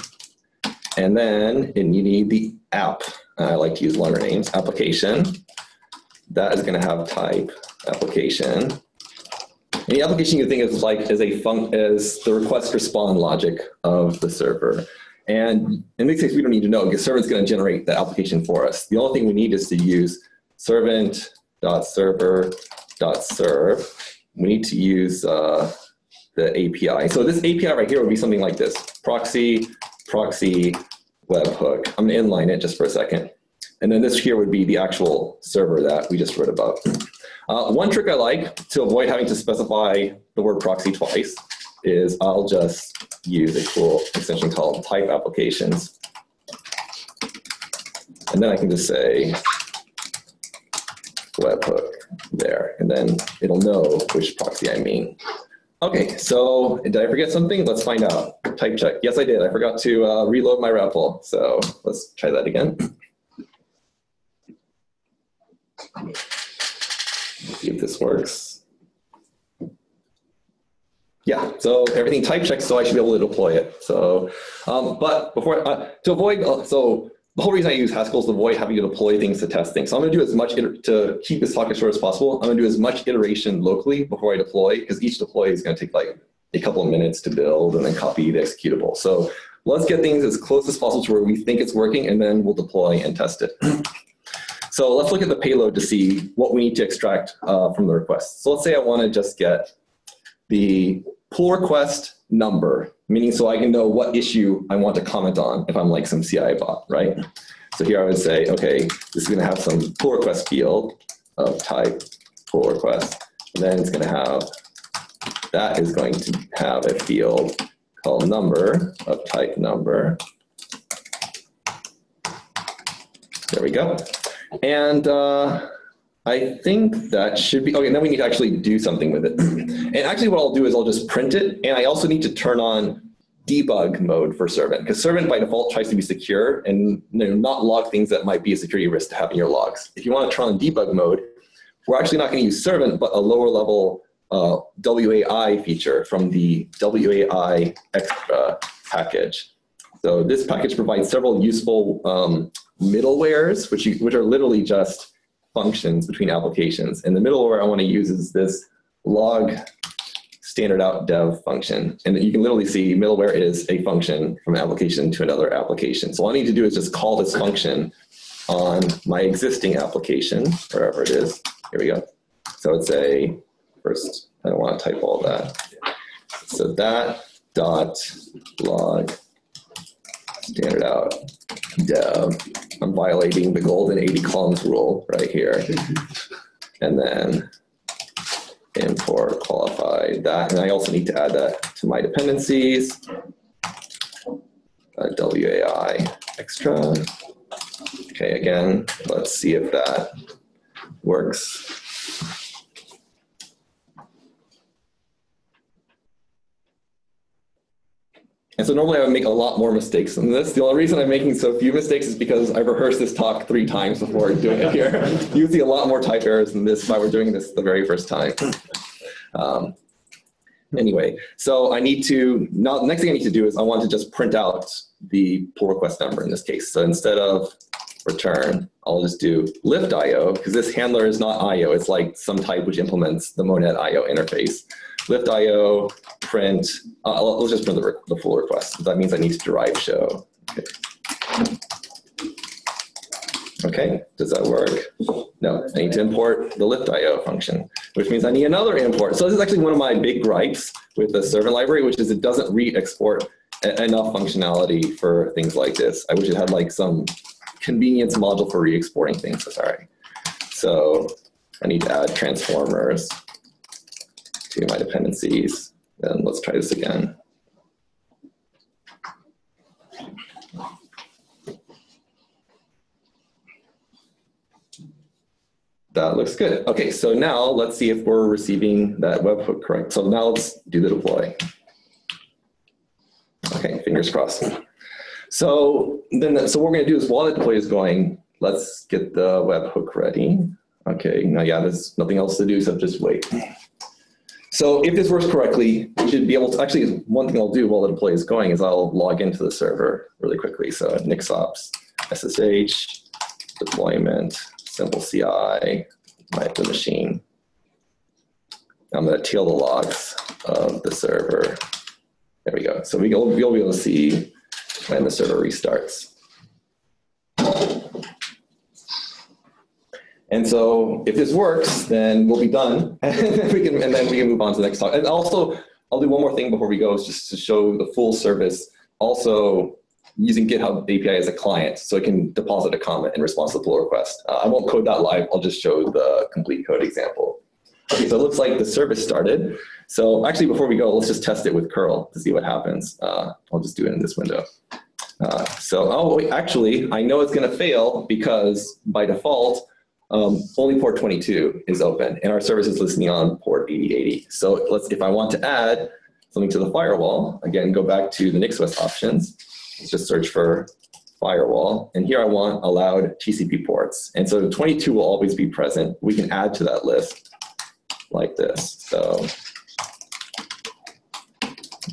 and then and you need the app. I like to use longer names. Application. That is going to have type application. The application you think is like is a func is the request respond logic of the server. And in this case, we don't need to know because servant's going to generate the application for us. The only thing we need is to use servant.server.serve. We need to use uh, the API. So this API right here would be something like this, proxy, proxy, webhook. I'm going to inline it just for a second. And then this here would be the actual server that we just read about. Uh, one trick I like to avoid having to specify the word proxy twice is I'll just use a cool extension called type applications. And then I can just say webhook there, and then it'll know which proxy I mean. Okay, so did I forget something? Let's find out. Type check. Yes, I did. I forgot to uh, reload my REPL. So let's try that again. See if this works. Yeah, so everything type checks, so I should be able to deploy it. So, um, but before, uh, to avoid, uh, so the whole reason I use Haskell is to avoid having to deploy things to test things. So I'm gonna do as much, to keep this talk as short as possible, I'm gonna do as much iteration locally before I deploy, because each deploy is gonna take like a couple of minutes to build and then copy the executable. So let's get things as close as possible to where we think it's working, and then we'll deploy and test it. so let's look at the payload to see what we need to extract uh, from the request. So let's say I wanna just get the pull request number, meaning so I can know what issue I want to comment on if I'm like some CI bot, right? So here I would say, okay, this is going to have some pull request field of type pull request. And then it's going to have, that is going to have a field called number of type number. There we go. And uh, I think that should be, okay, then we need to actually do something with it. And actually what I'll do is I'll just print it, and I also need to turn on debug mode for Servant because Servant by default tries to be secure and you know, not log things that might be a security risk to have in your logs. If you want to turn on debug mode, we're actually not going to use Servant, but a lower level uh, WAI feature from the WAI extra package. So this package provides several useful um, middlewares, which, you, which are literally just functions between applications. And the middleware I want to use is this log standard out dev function. And you can literally see middleware is a function from an application to another application. So all I need to do is just call this function on my existing application, wherever it is. Here we go. So it's a, first, I don't want to type all that. So that dot log standard out dev. I'm violating the golden 80 columns rule right here. And then import qualify that. And I also need to add that to my dependencies. Uh, WAI extra. Okay, again, let's see if that works. And so normally I would make a lot more mistakes than this. The only reason I'm making so few mistakes is because I've rehearsed this talk three times before doing it here. you would see a lot more type errors than this if I were doing this the very first time. Um, anyway, so I need to, now the next thing I need to do is I want to just print out the pull request number in this case. So instead of return, I'll just do lift IO because this handler is not IO. It's like some type which implements the Monad IO interface. Lift IO, print, uh, let's just print the, the full request. That means I need to derive show. Okay. Okay, does that work? No, I need to import the lift IO function, which means I need another import. So this is actually one of my big gripes with the servant library, which is it doesn't read export enough functionality for things like this. I wish it had like some convenience module for re-exporting things, sorry. So I need to add transformers to my dependencies. And let's try this again. That looks good. Okay, so now let's see if we're receiving that webhook correct. So now let's do the deploy. Okay, fingers crossed. So then, so what we're gonna do is while the deploy is going, let's get the webhook ready. Okay, now yeah, there's nothing else to do except just wait. So if this works correctly, we should be able to, actually one thing I'll do while the deploy is going is I'll log into the server really quickly. So nixops, SSH, deployment, simple CI, my the machine. I'm gonna tail the logs of the server. There we go. So we will we'll be able to see when the server restarts. And so if this works, then we'll be done. we can, and then we can move on to the next talk. And also, I'll do one more thing before we go, just to show the full service. Also, using GitHub API as a client, so it can deposit a comment in response to the pull request. Uh, I won't code that live. I'll just show the complete code example. Okay, so it looks like the service started. So actually, before we go, let's just test it with curl to see what happens. Uh, I'll just do it in this window. Uh, so, oh, wait, actually, I know it's going to fail because by default, um, only port 22 is open and our service is listening on port 8080. So let's, if I want to add something to the firewall, again, go back to the NixOS options, just search for firewall. And here I want allowed TCP ports. And so 22 will always be present. We can add to that list like this. So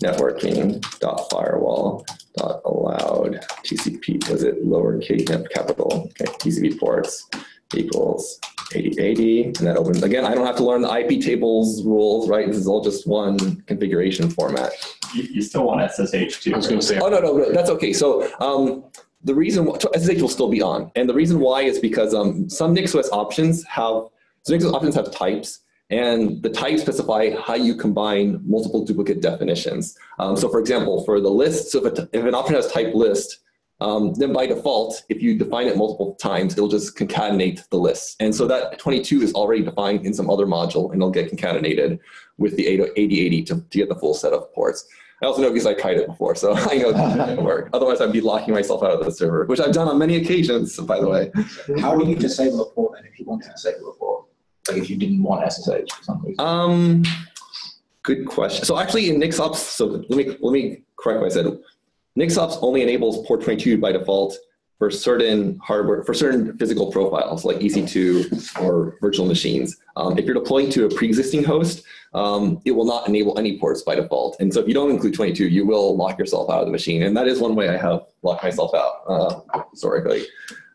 networking.firewall dot allowed TCP, was it lowercase capital, okay, TCP ports equals 8080, and that opens, again, I don't have to learn the IP tables rules, right? This is all just one configuration format. You, you still want SSH too. I was gonna say. Oh, no, no, no, that's okay. So um, the reason, SSH will still be on. And the reason why is because um, some NixOS options have, so NixOS options have types, and the types specify how you combine multiple duplicate definitions. Um, so for example, for the list, so if, a, if an option has type list, um, then by default, if you define it multiple times, it'll just concatenate the list. And so that 22 is already defined in some other module, and it'll get concatenated with the 8080 to, to get the full set of ports. I also know because I tried it before, so I know it work. Otherwise, I'd be locking myself out of the server, which I've done on many occasions, by the way. How do you disable a port then if you wanted to disable a port? Like if you didn't want SSH for some reason? Um, good question. So actually, in NixOps, so let me let me correct what I said. NixOps only enables port 22 by default for certain hardware, for certain physical profiles like EC2 or virtual machines. Um, if you're deploying to a pre-existing host, um, it will not enable any ports by default. And so if you don't include 22, you will lock yourself out of the machine. And that is one way I have locked myself out uh, historically.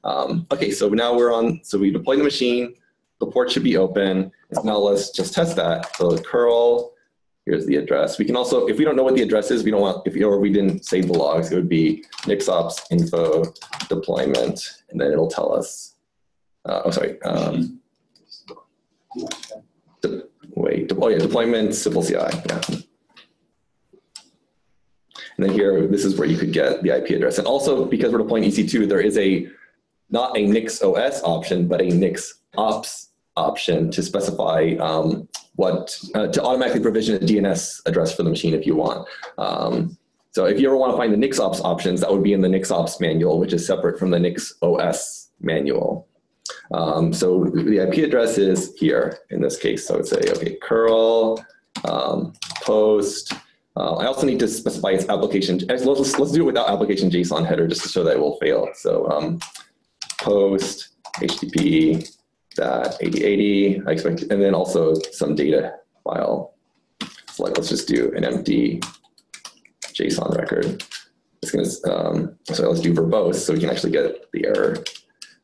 Um, okay, so now we're on, so we deploy the machine, the port should be open. And now let's just test that. So curl, here's the address. We can also, if we don't know what the address is, we don't want, if or we didn't save the logs, it would be nixops info deployment, and then it'll tell us, uh, oh, sorry, um, de- wait, de- oh yeah, deployment simple CI, yeah. And then here, this is where you could get the IP address. And also, because we're deploying EC2, there is a, not a Nix OS option, but a Nix ops option to specify um, what, uh, to automatically provision a DNS address for the machine if you want. Um, so if you ever want to find the Nix ops options, that would be in the Nix ops manual, which is separate from the Nix OS manual. Um, so the IP address is here in this case. So I would say, okay, curl, um, post. Uh, I also need to specify its application. Let's, let's do it without application JSON header just to show that it will fail. So um, post HTTP that 8080, I expect, and then also some data file. So like, let's just do an empty JSON record. It's gonna, um, so let's do verbose so we can actually get the error.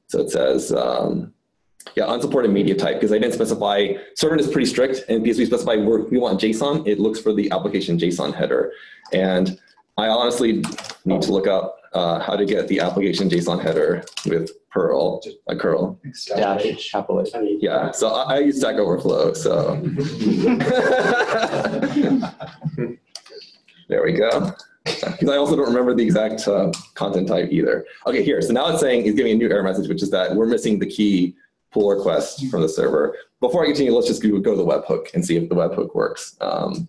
So it says, um, yeah, unsupported media type, because I didn't specify, Servant is pretty strict, and because we specify we want JSON, it looks for the application JSON header. And I honestly need to look up uh, how to get the application JSON header with Perl, a curl. Dash. Yeah, so I, I use Stack Overflow, so. there we go. Because I also don't remember the exact uh, content type either. Okay, here. So now it's saying it's giving a new error message, which is that we're missing the key pull request from the server. Before I continue, let's just go, go to the webhook and see if the webhook works. Um,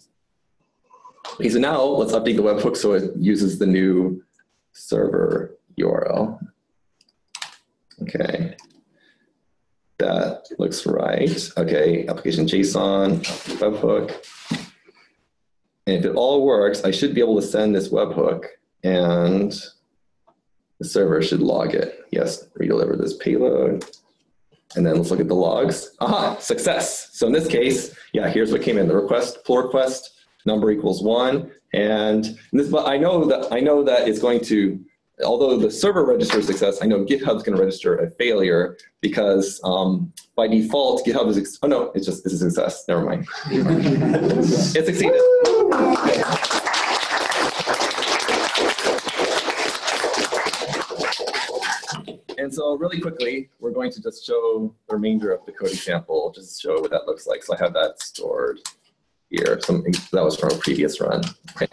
okay, so now let's update the webhook so it uses the new server URL. Okay. That looks right. Okay, application JSON, webhook. And if it all works, I should be able to send this webhook and the server should log it. Yes, redeliver this payload. And then let's look at the logs. Aha, success. So in this case, yeah, here's what came in. The request, pull request, number equals one. And this, but I know that I know that it's going to although the server registers success, I know GitHub's going to register a failure because um, by default, GitHub is, oh no, it's just, it's a success. Never mind. it succeeded. And so really quickly, we're going to just show the remainder of the code example, just show what that looks like. So I have that stored here. Some, that was from a previous run. Okay.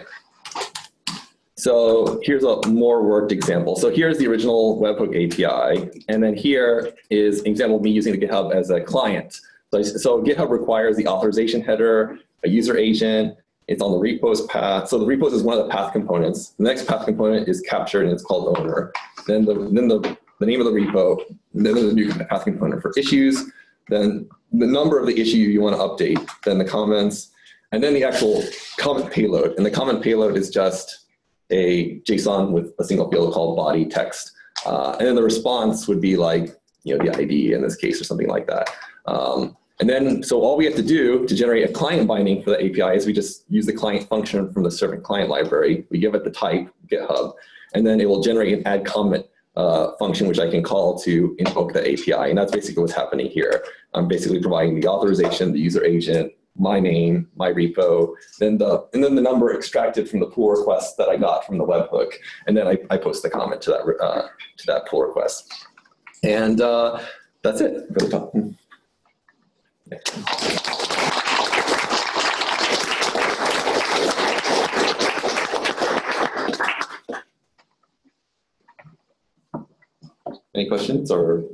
So here's a more worked example. So here's the original webhook API. And then here is an example of me using the GitHub as a client. So, so GitHub requires the authorization header, a user agent, it's on the repos path. So the repos is one of the path components. The next path component is captured and it's called owner. Then the, then the, the name of the repo, then the new path component for issues, then the number of the issue you want to update, then the comments, and then the actual comment payload. And the comment payload is just a JSON with a single field called body text. Uh, and then the response would be like, you know, the ID in this case or something like that. Um, and then, so all we have to do to generate a client binding for the API is we just use the client function from the servant client library. We give it the type, GitHub, and then it will generate an add comment uh, function, which I can call to invoke the API. And that's basically what's happening here. I'm basically providing the authorization, the user agent, my name, my repo, then the and then the number extracted from the pull request that I got from the webhook, and then I, I post the comment to that uh, to that pull request, and uh, that's it. Go to top. Any questions or?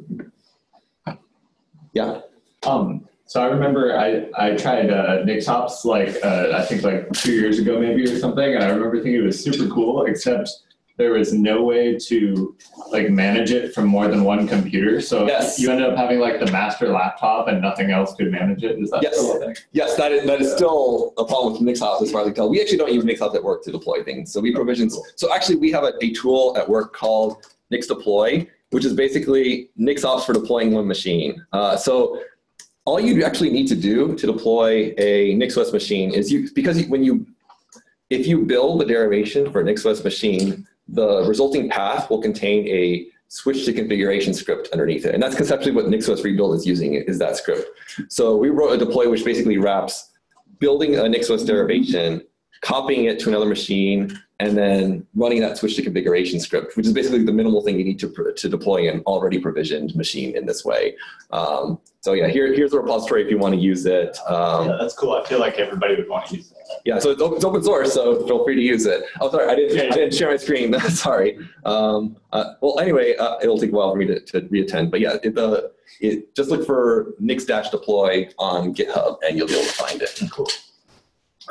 Yeah. Um, so I remember I, I tried uh, NixOps like uh, I think like two years ago maybe or something, and I remember thinking it was super cool. Except there was no way to like manage it from more than one computer. So Yes. you ended up having like the master laptop and nothing else could manage it. Is that Yes. still a thing? Yes, that is, that is still a problem with NixOps as far as I can tell. We actually don't use NixOps at work to deploy things. So we provision, so actually we have a, a tool at work called Nix Deploy, which is basically NixOps for deploying one machine. Uh, so all you actually need to do to deploy a NixOS machine is you, because when you, if you build a derivation for a NixOS machine, the resulting path will contain a switch to configuration script underneath it. And that's conceptually what NixOS rebuild is using is that script. So we wrote a deploy which basically wraps building a NixOS derivation, copying it to another machine, and then running that switch to configuration script, which is basically the minimal thing you need to, to deploy an already provisioned machine in this way. Um, so yeah, here, here's the repository if you want to use it. Um, Yeah, that's cool. I feel like everybody would want to use it. yeah, so it's open, it's open source, so feel free to use it. Oh, sorry, I didn't, I didn't share my screen. sorry. Um, uh, well, anyway, uh, it'll take a while for me to, to reattend, but yeah, it, the, it, just look for nix dash deploy on GitHub and you'll be able to find it. Cool.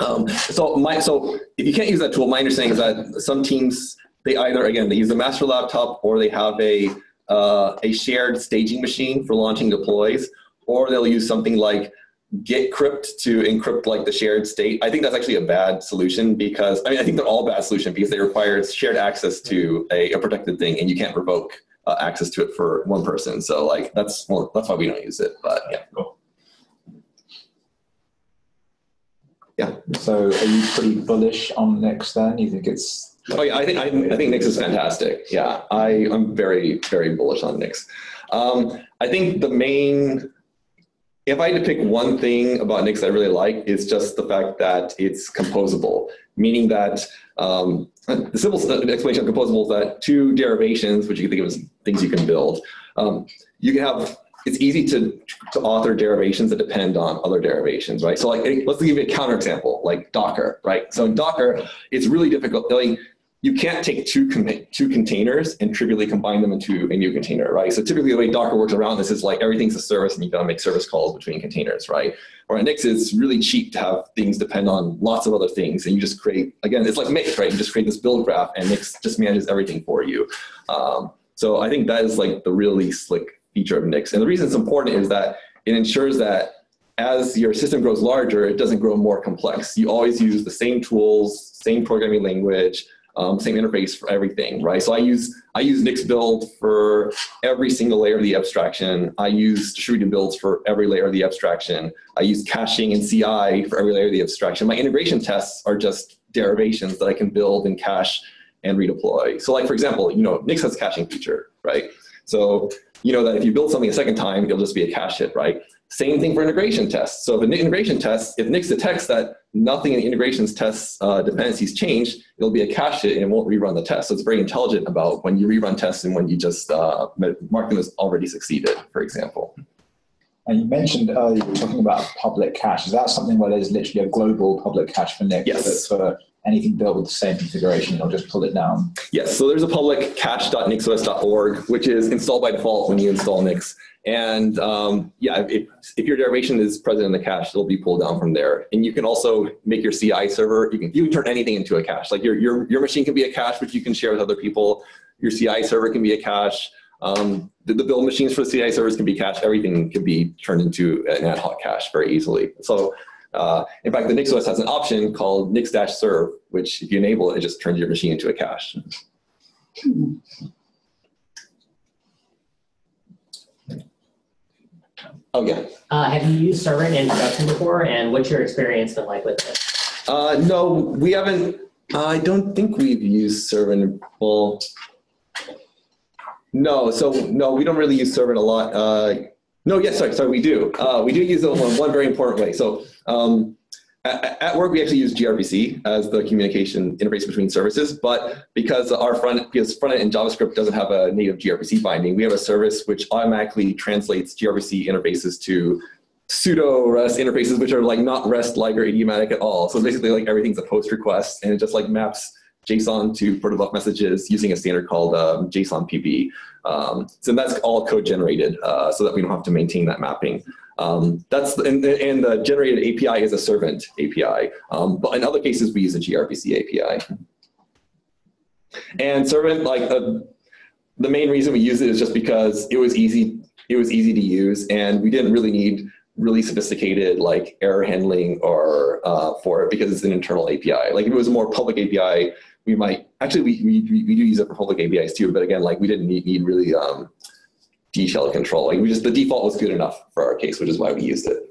Um, so my, so if you can't use that tool, my understanding is that some teams, they either, again, they use a master laptop or they have a, uh, a shared staging machine for launching deploys, or they'll use something like Git crypt to encrypt like the shared state. I think that's actually a bad solution because I mean I think they're all bad solution because they require shared access to a, a protected thing and you can't revoke uh, access to it for one person. So like that's well, that's why we don't use it. But yeah, Cool. So are you pretty bullish on Nix then? You think it's oh yeah, I think I, I think Nix is fantastic. Yeah, I I'm very very bullish on Nix. Um, I think the main if I had to pick one thing about Nix I really like, it's just the fact that it's composable, meaning that um, the simple explanation of composable is that two derivations, which you can think of as things you can build, um, you can have. It's easy to, to author derivations that depend on other derivations, right? So, like, let's give you a counterexample, like Docker, right? So in Docker, it's really difficult. Like, you can't take two two containers and trivially combine them into a new container, right? So typically the way Docker works around this is like everything's a service and you gotta make service calls between containers, right? Or at Nix, it's really cheap to have things depend on lots of other things and you just create, again, it's like Mix, right? You just create this build graph and Nix just manages everything for you. Um, so I think that is like the really slick feature of Nix. And the reason it's important is that it ensures that as your system grows larger, it doesn't grow more complex. You always use the same tools, same programming language, um, same interface for everything, right? So I use I use Nix build for every single layer of the abstraction. I use distributed builds for every layer of the abstraction. I use caching and CI for every layer of the abstraction. My integration tests are just derivations that I can build and cache and redeploy. So like for example, you know, Nix has caching feature, right? So you know that if you build something a second time, it'll just be a cache hit, right? Same thing for integration tests. So if an integration test, if Nix detects that nothing in the integrations tests uh, dependencies changed, it'll be a cache hit and it won't rerun the test. So it's very intelligent about when you rerun tests and when you just uh, mark them as already succeeded, for example. And you mentioned earlier, you were talking about public cache. Is that something where there's literally a global public cache for Nix? Yes. For anything built with the same configuration, it'll just pull it down? Yes, so there's a public cache.nixos.org, which is installed by default when you install Nix. And um, yeah, if, if your derivation is present in the cache, it'll be pulled down from there. And you can also make your CI server, you can, you can turn anything into a cache. Like your, your, your machine can be a cache, which you can share with other people. Your CI server can be a cache. Um, the, the build machines for the CI servers can be cached. Everything can be turned into an ad hoc cache very easily. So uh, in fact, the NixOS has an option called nix-serve, which if you enable it, it just turns your machine into a cache. Oh, yeah. Uh, have you used Servant in production before, and what's your experience been like with it? Uh, no, we haven't. I don't think we've used Servant. Well, no. So no, we don't really use Servant a lot. Uh, no, yes, sorry, sorry, we do. Uh, we do use it in one very important way. So um, at, at work, we actually use gRPC as the communication interface between services. But because our front, because front end in JavaScript doesn't have a native gRPC binding, we have a service which automatically translates gRPC interfaces to pseudo REST interfaces, which are like not REST-like or idiomatic at all. So basically, like everything's a post request, and it just like maps JSON to protobuf messages using a standard called um, JSON PB. Um, so that's all code generated, uh, so that we don't have to maintain that mapping. Um, that's and, and the generated API is a servant API. Um, but in other cases, we use a gRPC API. And Servant, like uh, the main reason we use it is just because it was easy. It was easy to use, and we didn't really need really sophisticated like error handling or uh, for it because it's an internal API. Like if it was a more public API, we might actually we, we, we do use it for public APIs too. But again, like we didn't need, need really um, D shell control. Like we just the default was good enough for our case, which is why we used it.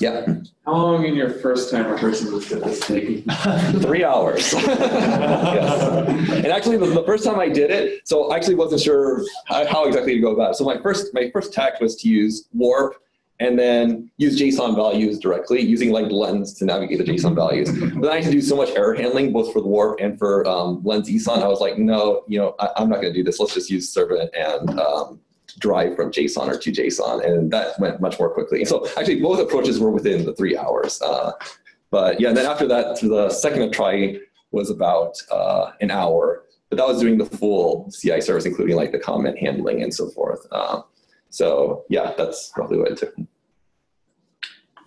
Yeah, How long in your first time rehearsing was this taking? three hours. yes. And actually, the, the first time I did it, so I actually wasn't sure how, how exactly to go about it. So my first my first tact was to use warp and then use JSON values directly using like Lens to navigate the JSON values. But then I had to do so much error handling both for the warp and for um, Lens Aeson. I was like, no, you know, I, I'm not going to do this. Let's just use Servant and um, drive from JSON or to JSON, and that went much more quickly. So actually, both approaches were within the three hours. Uh, but yeah, and then after that, the second try was about uh, an hour. But that was doing the full CI service, including like the comment handling and so forth. Um, so yeah, that's roughly what it took.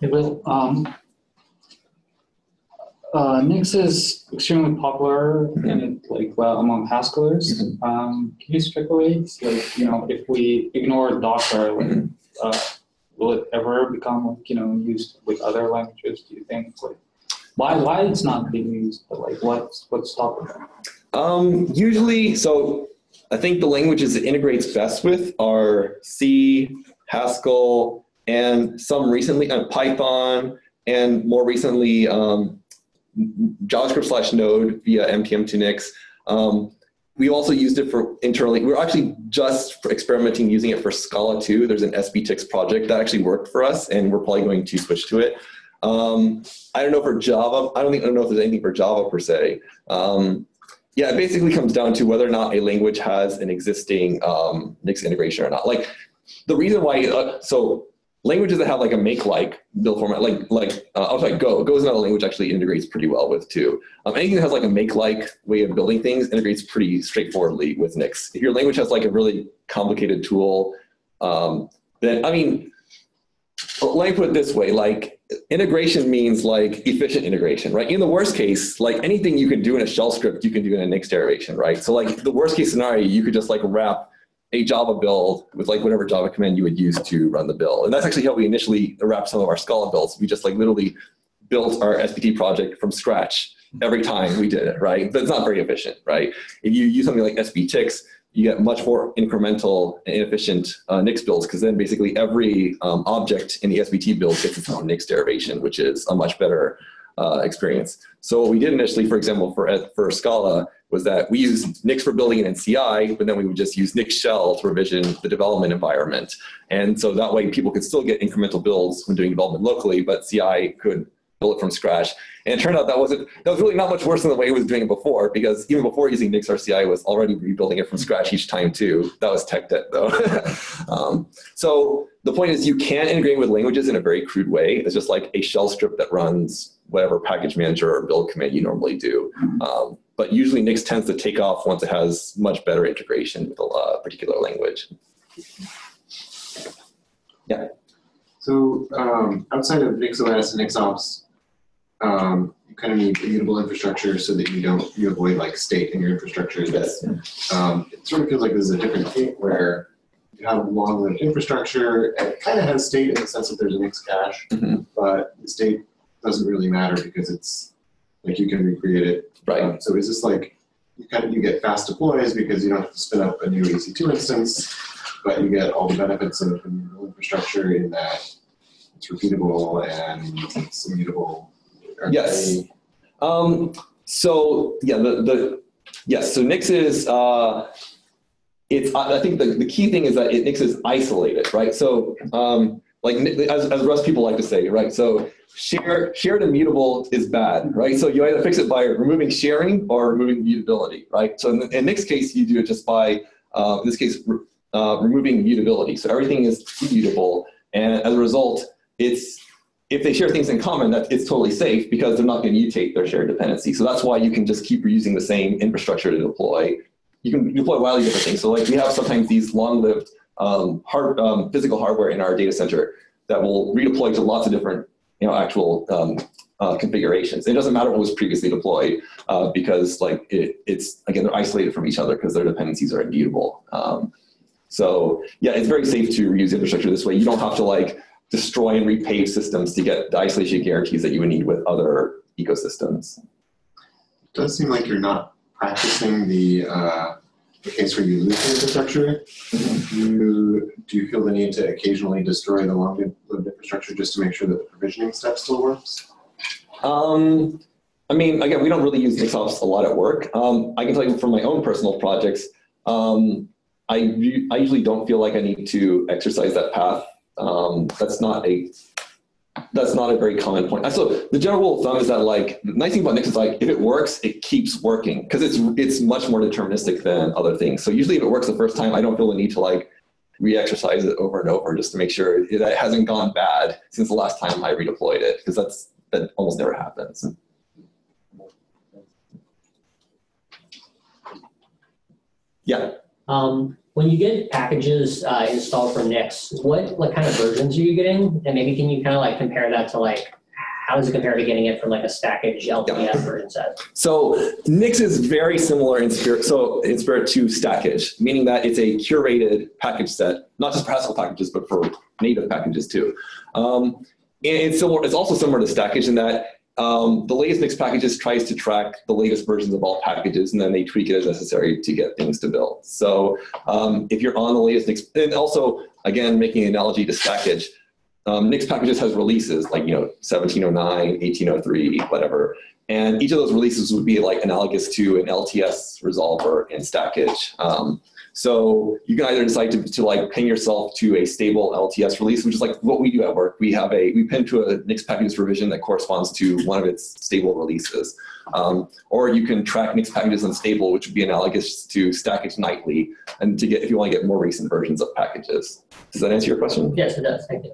It will, um, uh, Nix is extremely popular in like well among Haskellers. Um, can you speculate, like, you know, if we ignore Docker, like, uh, will it ever become like, you know, used with other languages? Do you think like, why, why it's not being used, but like, what's, what's stopping it? Um, usually, so I think the languages it integrates best with are C, Haskell, and some recently uh, Python, and more recently um, JavaScript slash Node via npm to Nix. Um, we also used it for internally. We're actually just experimenting using it for Scala too. There's an SBTix project that actually worked for us, and we're probably going to switch to it. Um, I don't know for Java. I don't think I don't know if there's anything for Java per se. Um, yeah, it basically comes down to whether or not a language has an existing um, Nix integration or not. Like the reason why, uh, so languages that have like a make-like build format, like like uh, oh, sorry, Go. Go is not a language actually integrates pretty well with too. Um, anything that has like a make-like way of building things integrates pretty straightforwardly with Nix. If your language has like a really complicated tool, um, then I mean, let me put it this way: like integration means like efficient integration, right? In the worst case, like anything you can do in a shell script, you can do in a Nix derivation, right? So like the worst case scenario, you could just like wrap a Java build with like whatever Java command you would use to run the build. And that's actually how we initially wrapped some of our Scala builds. We just like literally built our SBT project from scratch every time we did it, right? But it's not very efficient, right? If you use something like SBTix, you get much more incremental and inefficient uh, Nix builds because then basically every um, object in the SBT build gets its own Nix derivation, which is a much better uh, experience. So what we did initially, for example, for, for Scala was that we used Nix for building it in CI, but then we would just use Nix shell to revision the development environment. And so that way people could still get incremental builds when doing development locally, but CI could build it from scratch. And it turned out that wasn't that was really not much worse than the way it was doing it before, because even before using Nix RCI was already rebuilding it from scratch each time too. That was tech debt though. um, so the point is you can integrate with languages in a very crude way. It's just like a shell script that runs whatever package manager or build command you normally do. Um, but usually Nix tends to take off once it has much better integration with a uh, particular language. Yeah. So um, outside of NixOS and NixOps, um, you kind of need immutable infrastructure so that you don't you avoid like state in your infrastructure. That um, it sort of feels like this is a different thing where you have long-lived infrastructure and it kind of has state in the sense that there's a Nix cache, Mhm. but the state doesn't really matter because it's like you can recreate it. Right. Um, so is this like you kind of you get fast deploys because you don't have to spin up a new EC2 instance, but you get all the benefits of immutable infrastructure in that it's repeatable and it's immutable. Yes. Um, so yeah, the, the yes, so Nix is uh, it's I I think the, the key thing is that it, Nix is isolated, right? So um, like as, as Rust people like to say, right? So share, shared immutable is bad, right? So you either fix it by removing sharing or removing mutability, right? So in, in Nix case, you do it just by uh, in this case re- uh, removing mutability. So everything is immutable, and as a result, it's if they share things in common, that it's totally safe because they're not going to mutate their shared dependency. So that's why you can just keep reusing the same infrastructure to deploy. You can deploy wildly different things. So like we have sometimes these long-lived um, hard, um, physical hardware in our data center that will redeploy to lots of different you know, actual um, uh, configurations. It doesn't matter what was previously deployed uh, because like it, it's again they're isolated from each other because their dependencies are immutable. Um, so yeah, it's very safe to reuse infrastructure this way. You don't have to like destroy and repave systems to get the isolation guarantees that you would need with other ecosystems. does seem like you're not practicing the, uh, the case where you lose infrastructure. Do you, do you feel the need to occasionally destroy the long-lived infrastructure just to make sure that the provisioning step still works? Um, I mean, again, we don't really use NixOps a lot at work. Um, I can tell you from my own personal projects, um, I, I usually don't feel like I need to exercise that path. Um, that's not a that's not a very common point. So the general rule of thumb is that like the nice thing about Nix is like if it works, it keeps working because it's it's much more deterministic than other things. So usually if it works the first time, I don't feel the need to like re-exercise it over and over just to make sure it, it hasn't gone bad since the last time I redeployed it because that's that almost never happens. Yeah. Um, when you get packages uh, installed from Nix, what what kind of versions are you getting? And maybe can you kind of like compare that to like how does it compare to getting it from like a stackage LTS version set? So Nix is very similar in spirit. So in spirit to Stackage, meaning that it's a curated package set, not just for Haskell packages, but for native packages too. Um, and it's similar. It's also similar to Stackage in that um, the latest Nix packages tries to track the latest versions of all packages, and then they tweak it as necessary to get things to build. So um, if you're on the latest Nix, and also again making an analogy to Stackage, um, Nix packages has releases like you know 1709, 1803, whatever, and each of those releases would be like analogous to an LTS resolver in Stackage. Um, so you can either decide to, to like pin yourself to a stable LTS release, which is like what we do at work. We have a we pin to a Nix packages revision that corresponds to one of its stable releases, um, or you can track Nix packages unstable, which would be analogous to Stackage nightly, and to get if you want to get more recent versions of packages. Does that answer your question? Yes, it does. Thank you.